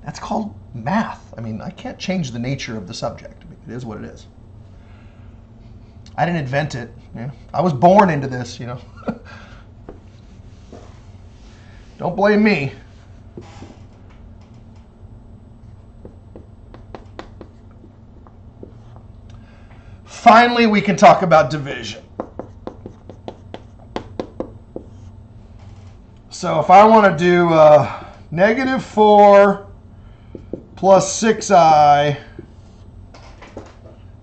that's called math. I mean, I can't change the nature of the subject. It is what it is. I didn't invent it. You know? I was born into this, you know. *laughs* Don't blame me. Finally, we can talk about division. So if I want to do uh, negative 4 plus 6i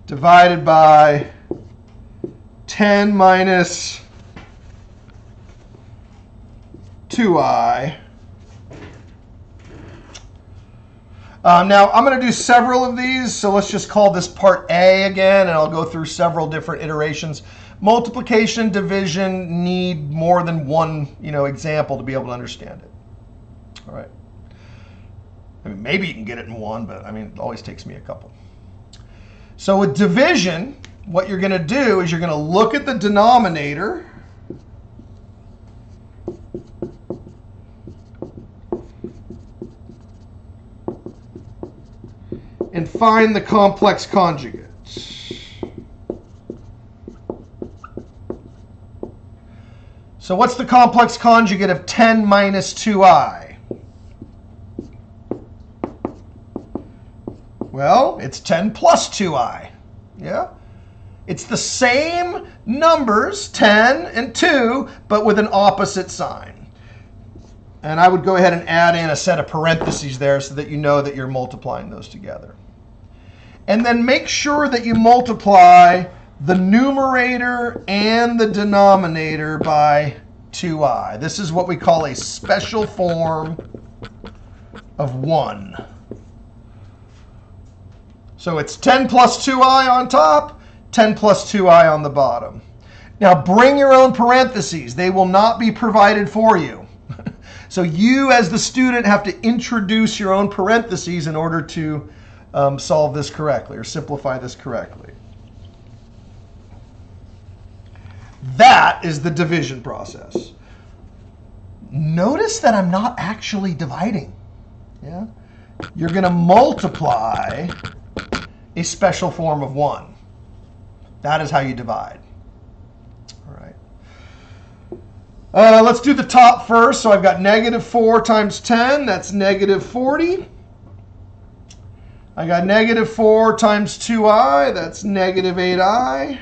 divided by 10 minus 2i. Um, now, I'm going to do several of these, so let's just call this part A again, and I'll go through several different iterations. Multiplication, division need more than one you know, example to be able to understand it. All right. I mean, maybe you can get it in one, but I mean, it always takes me a couple. So with division, what you're going to do is you're going to look at the denominator and find the complex conjugate. So what's the complex conjugate of 10 minus 2i? Well, it's 10 plus 2i. Yeah? It's the same numbers, 10 and 2, but with an opposite sign. And I would go ahead and add in a set of parentheses there so that you know that you're multiplying those together. And then make sure that you multiply the numerator and the denominator by 2i. This is what we call a special form of 1. So it's 10 plus 2i on top, 10 plus 2i on the bottom. Now bring your own parentheses. They will not be provided for you. *laughs* so you as the student have to introduce your own parentheses in order to um, solve this correctly or simplify this correctly. That is the division process. Notice that I'm not actually dividing. Yeah? You're going to multiply a special form of 1. That is how you divide. All right. Uh, let's do the top first. So I've got negative 4 times 10. That's negative 40. I got negative 4 times 2i, that's negative 8i.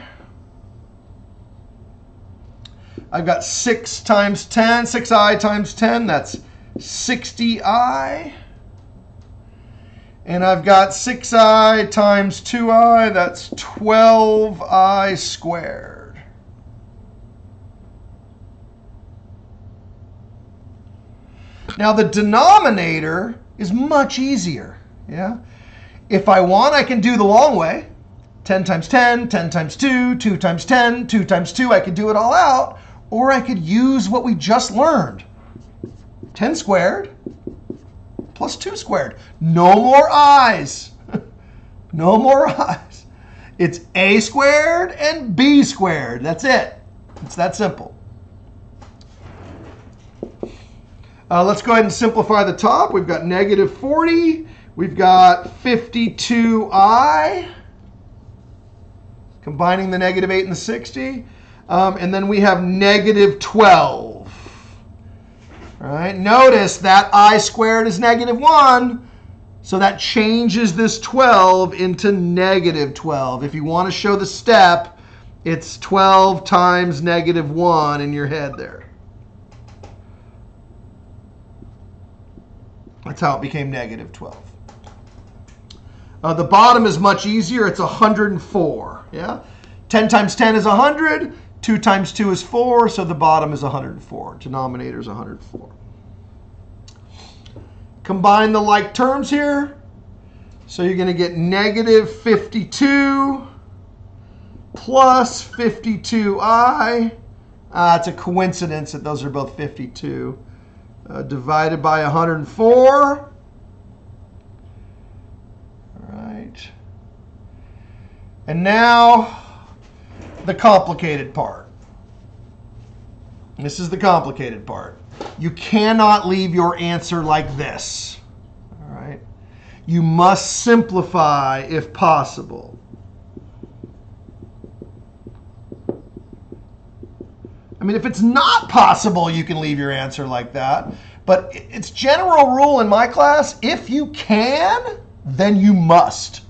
I've got 6 times 10, 6i times 10, that's 60i. And I've got 6i times 2i, that's 12i squared. Now the denominator is much easier. Yeah. If I want, I can do the long way. 10 times 10, 10 times 2, 2 times 10, 2 times 2. I could do it all out. Or I could use what we just learned. 10 squared plus 2 squared. No more i's. *laughs* no more i's. It's a squared and b squared. That's it. It's that simple. Uh, let's go ahead and simplify the top. We've got negative 40 We've got 52i, combining the negative 8 and the 60. Um, and then we have negative 12. Right, notice that i squared is negative 1. So that changes this 12 into negative 12. If you want to show the step, it's 12 times negative 1 in your head there. That's how it became negative 12. Uh, the bottom is much easier. It's 104. Yeah, 10 times 10 is 100. 2 times 2 is 4, so the bottom is 104. Denominator is 104. Combine the like terms here. So you're going to get negative 52 plus 52i. Uh, it's a coincidence that those are both 52. Uh, divided by 104. All right. And now the complicated part. This is the complicated part. You cannot leave your answer like this. All right. You must simplify if possible. I mean, if it's not possible, you can leave your answer like that. But it's general rule in my class, if you can, then you must.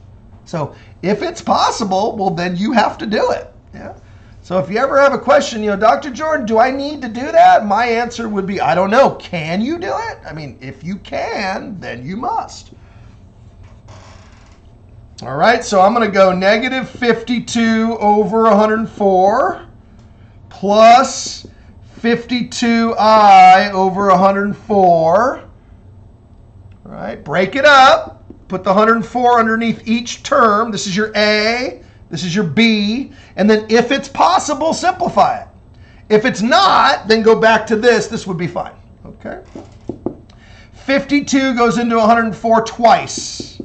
So if it's possible, well, then you have to do it. Yeah. So if you ever have a question, you know, Dr. Jordan, do I need to do that? My answer would be, I don't know. Can you do it? I mean, if you can, then you must. All right, so I'm going to go negative 52 over 104 plus 52i over 104. All right, break it up. Put the 104 underneath each term. This is your A. This is your B. And then if it's possible, simplify it. If it's not, then go back to this. This would be fine. Okay? 52 goes into 104 twice.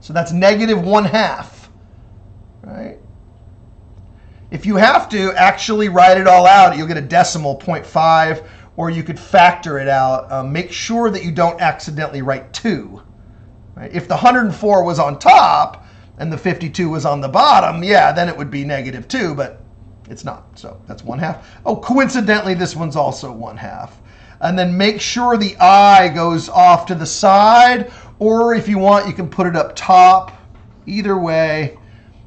So that's negative 1 half. Right? If you have to actually write it all out, you'll get a decimal 0.5, or you could factor it out. Um, make sure that you don't accidentally write 2. Right? If the 104 was on top and the 52 was on the bottom, yeah, then it would be negative 2, but it's not. So that's 1 half. Oh, coincidentally, this one's also 1 half. And then make sure the I goes off to the side, or if you want, you can put it up top. Either way,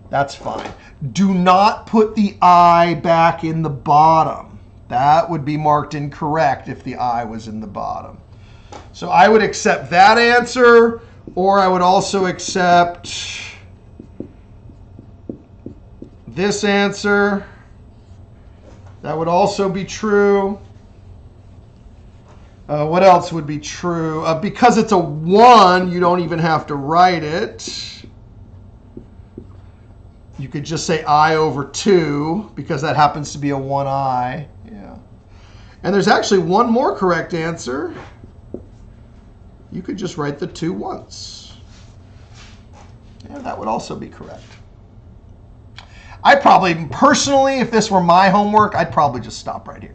that's fine. Do not put the I back in the bottom. That would be marked incorrect if the I was in the bottom. So I would accept that answer, or I would also accept this answer. That would also be true. Uh, what else would be true? Uh, because it's a 1, you don't even have to write it. You could just say I over 2 because that happens to be a 1i. Yeah. And there's actually one more correct answer. You could just write the 2 once. And that would also be correct. I probably, personally, if this were my homework, I'd probably just stop right here.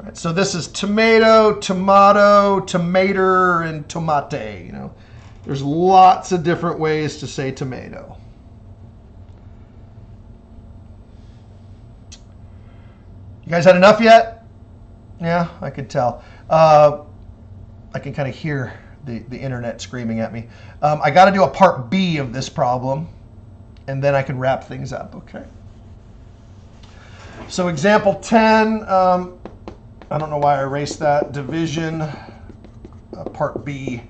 All right, so this is tomato, tomato, tomato, and tomate. You know, there's lots of different ways to say tomato. You guys had enough yet? Yeah, I could tell. Uh, I can kind of hear the, the internet screaming at me. Um, I got to do a part B of this problem, and then I can wrap things up, okay? So example 10, um, I don't know why I erased that. Division, uh, part B.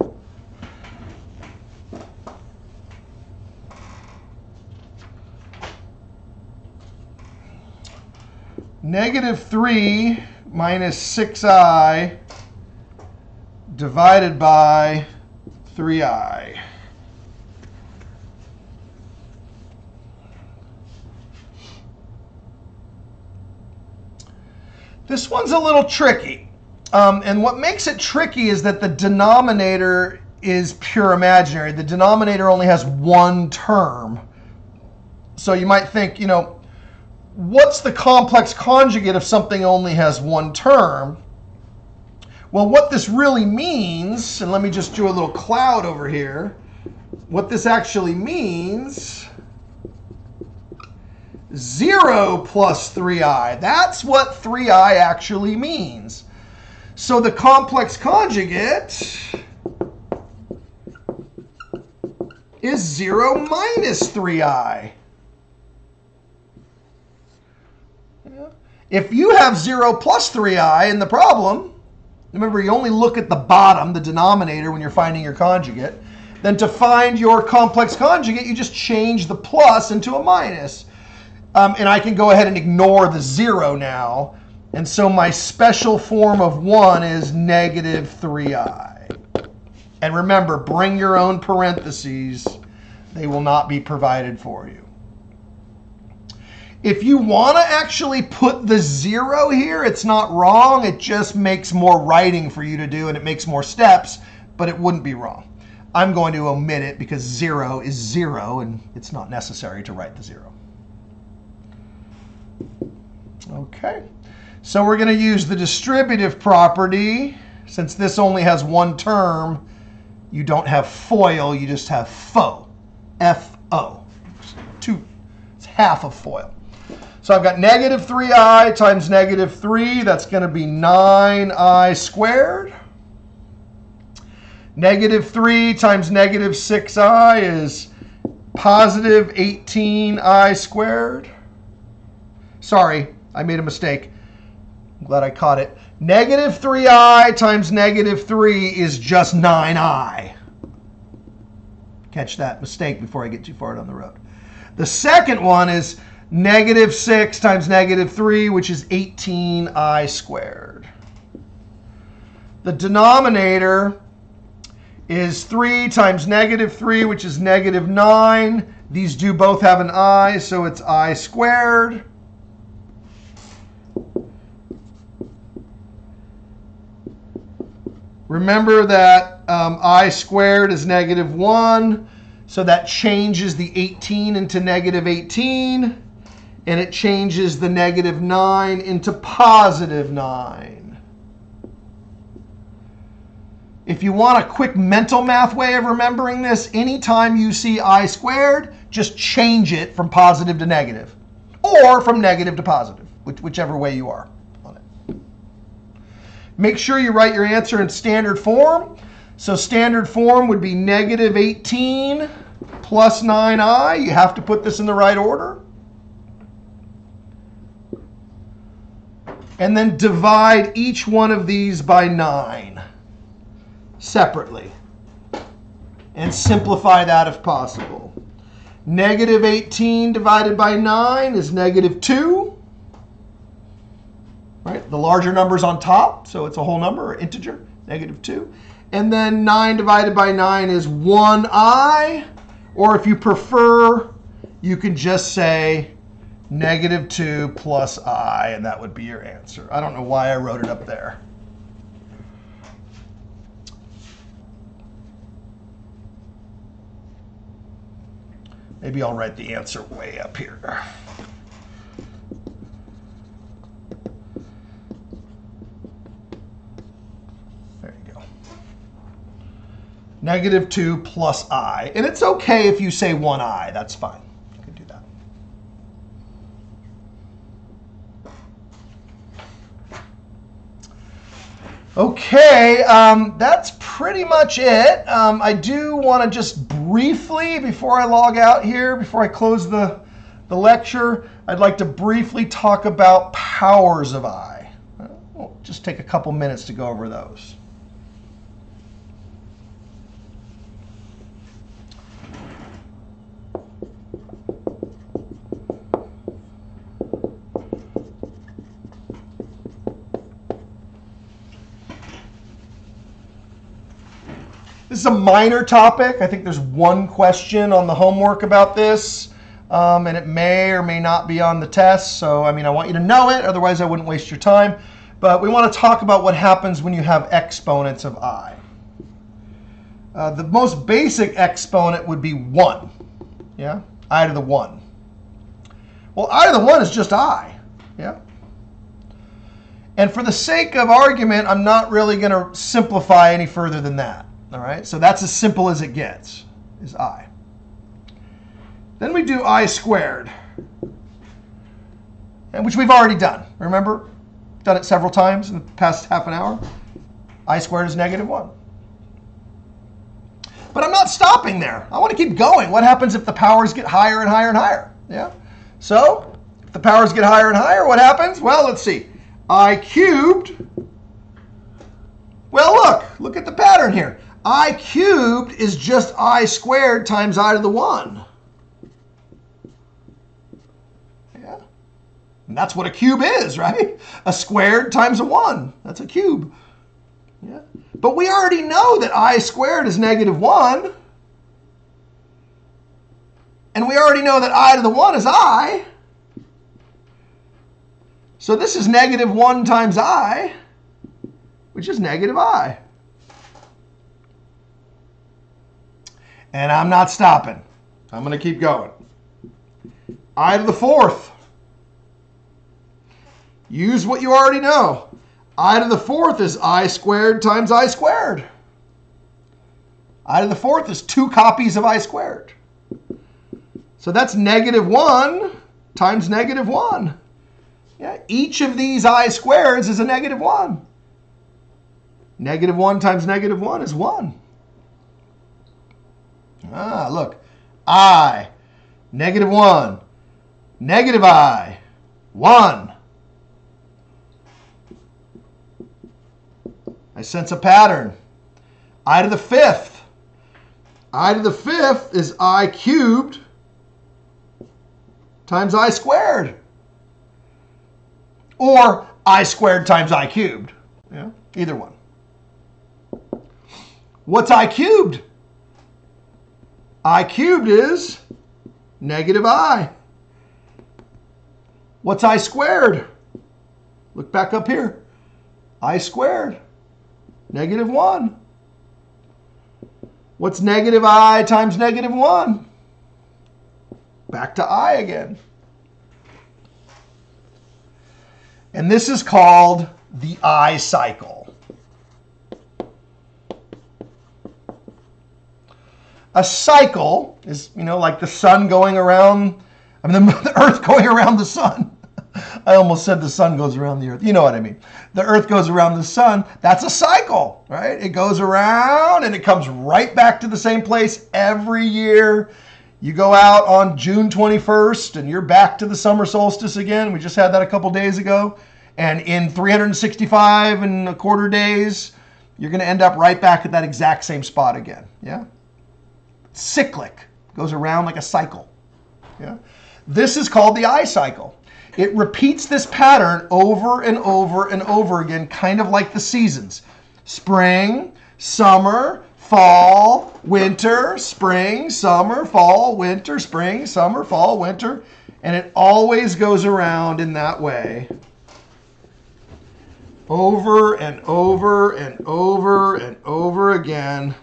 negative 3 minus 6i divided by 3i. This one's a little tricky. Um, and what makes it tricky is that the denominator is pure imaginary. The denominator only has one term. So you might think, you know, what's the complex conjugate if something only has one term? Well, what this really means, and let me just do a little cloud over here. What this actually means, 0 plus 3i. That's what 3i actually means. So the complex conjugate is 0 minus 3i. If you have 0 plus 3i in the problem, remember you only look at the bottom, the denominator, when you're finding your conjugate. Then to find your complex conjugate, you just change the plus into a minus. Um, and I can go ahead and ignore the 0 now. And so my special form of 1 is negative 3i. And remember, bring your own parentheses. They will not be provided for you. If you want to actually put the zero here, it's not wrong. It just makes more writing for you to do and it makes more steps, but it wouldn't be wrong. I'm going to omit it because zero is zero and it's not necessary to write the zero. Okay, so we're going to use the distributive property. Since this only has one term, you don't have FOIL, you just have FO, F-O. Two, it's half of FOIL. So I've got negative 3i times negative 3. That's going to be 9i squared. Negative 3 times negative 6i is positive 18i squared. Sorry, I made a mistake. I'm glad I caught it. Negative 3i times negative 3 is just 9i. Catch that mistake before I get too far down the road. The second one is negative 6 times negative 3, which is 18i squared. The denominator is 3 times negative 3, which is negative 9. These do both have an i, so it's i squared. Remember that um, i squared is negative 1, so that changes the 18 into negative 18, and it changes the negative 9 into positive 9. If you want a quick mental math way of remembering this, anytime you see i squared, just change it from positive to negative, or from negative to positive, whichever way you are. Make sure you write your answer in standard form. So standard form would be negative 18 plus 9i. You have to put this in the right order. And then divide each one of these by 9 separately. And simplify that if possible. Negative 18 divided by 9 is negative 2. Right? The larger number's on top, so it's a whole number or integer, negative 2. And then 9 divided by 9 is 1i. Or if you prefer, you can just say negative 2 plus i, and that would be your answer. I don't know why I wrote it up there. Maybe I'll write the answer way up here. Negative 2 plus i. And it's okay if you say 1i. That's fine. You can do that. Okay, um, that's pretty much it. Um, I do want to just briefly, before I log out here, before I close the, the lecture, I'd like to briefly talk about powers of i. We'll just take a couple minutes to go over those. This is a minor topic. I think there's one question on the homework about this, um, and it may or may not be on the test. So, I mean, I want you to know it, otherwise I wouldn't waste your time. But we want to talk about what happens when you have exponents of i. Uh, the most basic exponent would be 1. Yeah, i to the 1. Well, i to the 1 is just i. Yeah. And for the sake of argument, I'm not really going to simplify any further than that. All right, so that's as simple as it gets, is i. Then we do i squared, and which we've already done. Remember? Done it several times in the past half an hour. i squared is negative 1. But I'm not stopping there. I want to keep going. What happens if the powers get higher and higher and higher? Yeah. So if the powers get higher and higher, what happens? Well, let's see. i cubed. Well, look. Look at the pattern here i cubed is just i squared times i to the 1. Yeah. And that's what a cube is, right? A squared times a 1. That's a cube. Yeah. But we already know that i squared is negative 1. And we already know that i to the 1 is i. So this is negative 1 times i, which is negative i. And I'm not stopping. I'm going to keep going. I to the fourth. Use what you already know. I to the fourth is i squared times i squared. I to the fourth is two copies of i squared. So that's negative 1 times negative 1. Yeah, each of these i squareds is a negative 1. Negative 1 times negative 1 is 1. Ah, look. i, negative 1, negative i, 1. I sense a pattern. i to the fifth. i to the fifth is i cubed times i squared. Or i squared times i cubed. Yeah, either one. What's i cubed? I cubed is negative i. What's i squared? Look back up here. i squared, negative 1. What's negative i times negative 1? Back to i again. And this is called the I cycle. A cycle is, you know, like the sun going around, I mean, the, *laughs* the earth going around the sun. *laughs* I almost said the sun goes around the earth. You know what I mean. The earth goes around the sun. That's a cycle, right? It goes around and it comes right back to the same place every year. You go out on June 21st and you're back to the summer solstice again. We just had that a couple days ago. And in 365 and a quarter days, you're going to end up right back at that exact same spot again. Yeah? Cyclic. Goes around like a cycle. Yeah? This is called the I cycle. It repeats this pattern over and over and over again, kind of like the seasons spring, summer, fall, winter, spring, summer, fall, winter, spring, summer, fall, winter. And it always goes around in that way. Over and over and over and over again,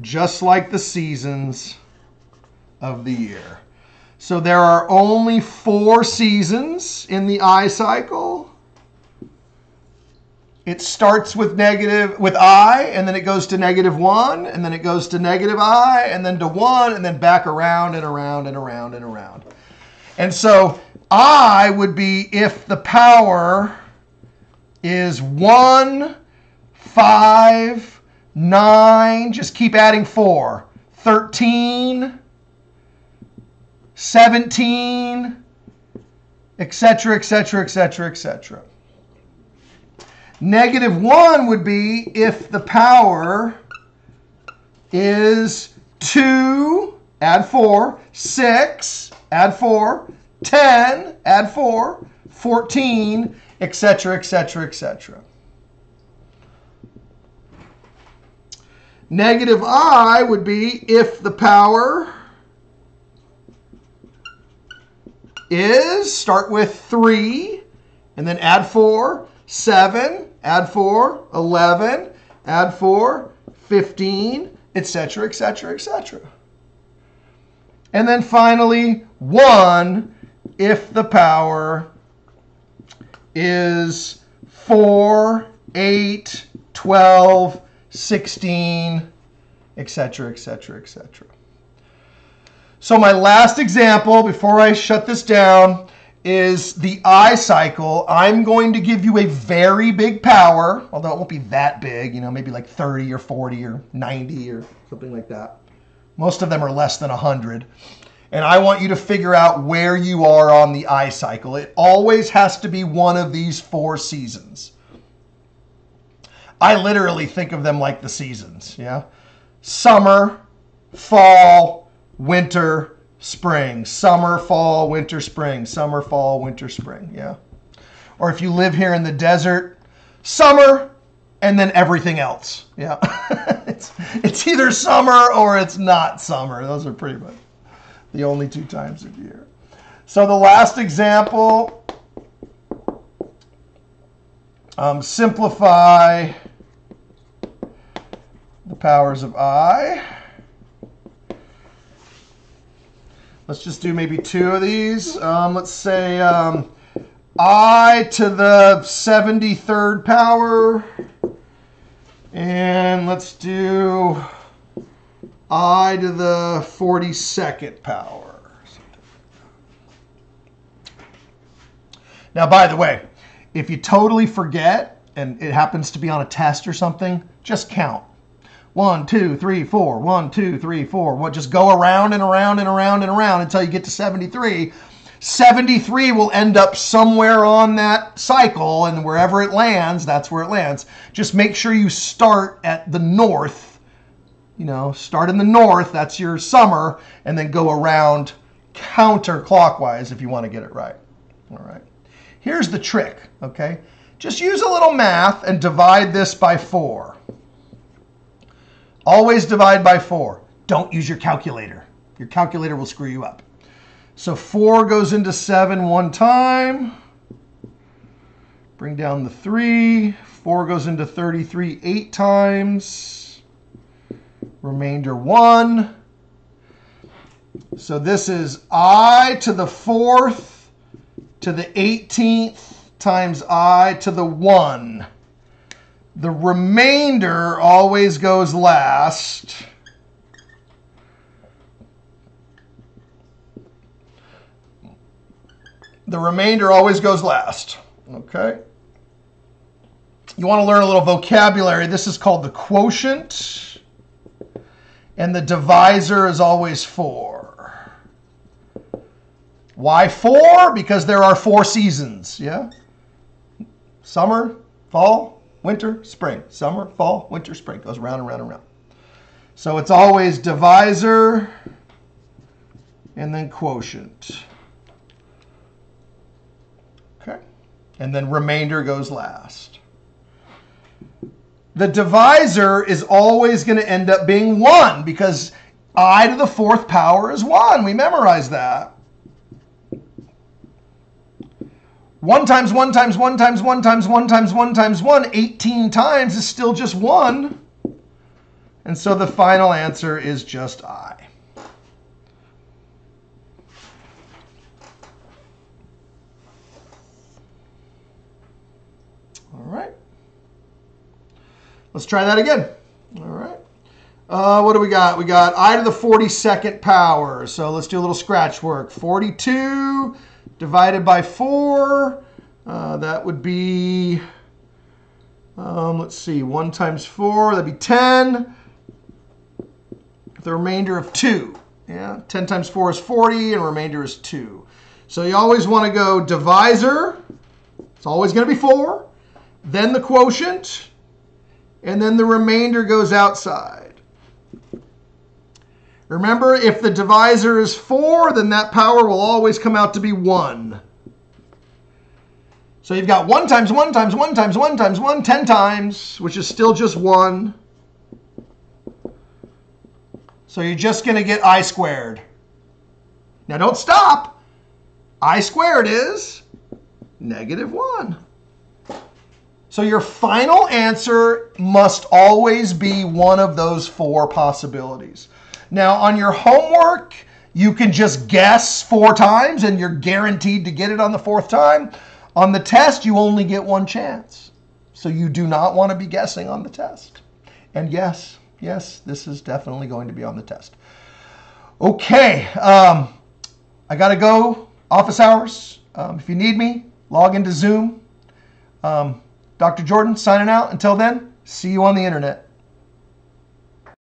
just like the seasons of the year. So there are only four seasons in the I cycle. It starts with negative with I, and then it goes to negative one, and then it goes to negative I, and then to one, and then back around and around and around and around. And so I would be if the power is one, five, nine, just keep adding four, 13, 17, etc., etc., etc., etc. Negative 1 would be if the power is 2, add 4, 6, add 4, 10, add 4, 14, etc., etc., etc. Negative i would be if the power is, start with 3, and then add 4, 7, add 4, 11, add 4, 15, etc., etc., etc. And then finally, 1 if the power is 4, 8, 12, 16, etc., etc., etc. So my last example before I shut this down is the I cycle. I'm going to give you a very big power, although it won't be that big, you know, maybe like 30 or 40 or 90 or something like that. Most of them are less than 100. And I want you to figure out where you are on the I cycle. It always has to be one of these four seasons. I literally think of them like the seasons, yeah? Summer, fall, winter, spring, summer, fall, winter, spring, summer, fall, winter, spring. Yeah. Or if you live here in the desert, summer and then everything else. Yeah. *laughs* it's, it's either summer or it's not summer. Those are pretty much the only two times of year. So the last example um, simplify the powers of i. Let's just do maybe two of these. Um, let's say um, i to the 73rd power. And let's do i to the 42nd power. Now, by the way, if you totally forget and it happens to be on a test or something, just count. One, two, three, four. One, two, three, four. What? Just go around and around and around and around until you get to 73. 73 will end up somewhere on that cycle, and wherever it lands, that's where it lands. Just make sure you start at the north. You know, start in the north, that's your summer, and then go around counterclockwise if you want to get it right. All right. Here's the trick, okay? Just use a little math and divide this by 4. Always divide by 4. Don't use your calculator. Your calculator will screw you up. So 4 goes into 7 one time. Bring down the 3. 4 goes into 33 eight times. Remainder 1. So this is i to the fourth to the 18th times i to the 1. The remainder always goes last. The remainder always goes last. Okay? You want to learn a little vocabulary. This is called the quotient. And the divisor is always 4. Why four? Because there are four seasons, yeah? Summer, fall, winter, spring. Summer, fall, winter, spring. Goes round and round and round. So it's always divisor and then quotient. Okay. And then remainder goes last. The divisor is always going to end up being 1 because i to the fourth power is 1. We memorize that. 1 times 1 times 1 times 1 times 1 times 1 times 1, 18 times is still just 1. And so the final answer is just I. All right. Let's try that again. All right. Uh, what do we got? We got I to the 42nd power. So let's do a little scratch work. 42 divided by 4, uh, that would be, um, let's see, 1 times 4, that'd be 10. The remainder of 2. Yeah, 10 times 4 is 40, and remainder is 2. So you always want to go divisor. It's always going to be 4. Then the quotient. And then the remainder goes outside. Remember, if the divisor is 4, then that power will always come out to be 1. So you've got 1 times 1 times 1 times 1 times 1, 10 times, which is still just 1. So you're just going to get i squared. Now don't stop. i squared is negative 1. So your final answer must always be one of those four possibilities. Now, on your homework, you can just guess four times and you're guaranteed to get it on the fourth time. On the test, you only get one chance. So you do not want to be guessing on the test. And yes, yes, this is definitely going to be on the test. Okay, um, I got to go. Office hours. Um, if you need me, log into Zoom. Um, Dr. Jordan signing out. Until then, see you on the internet.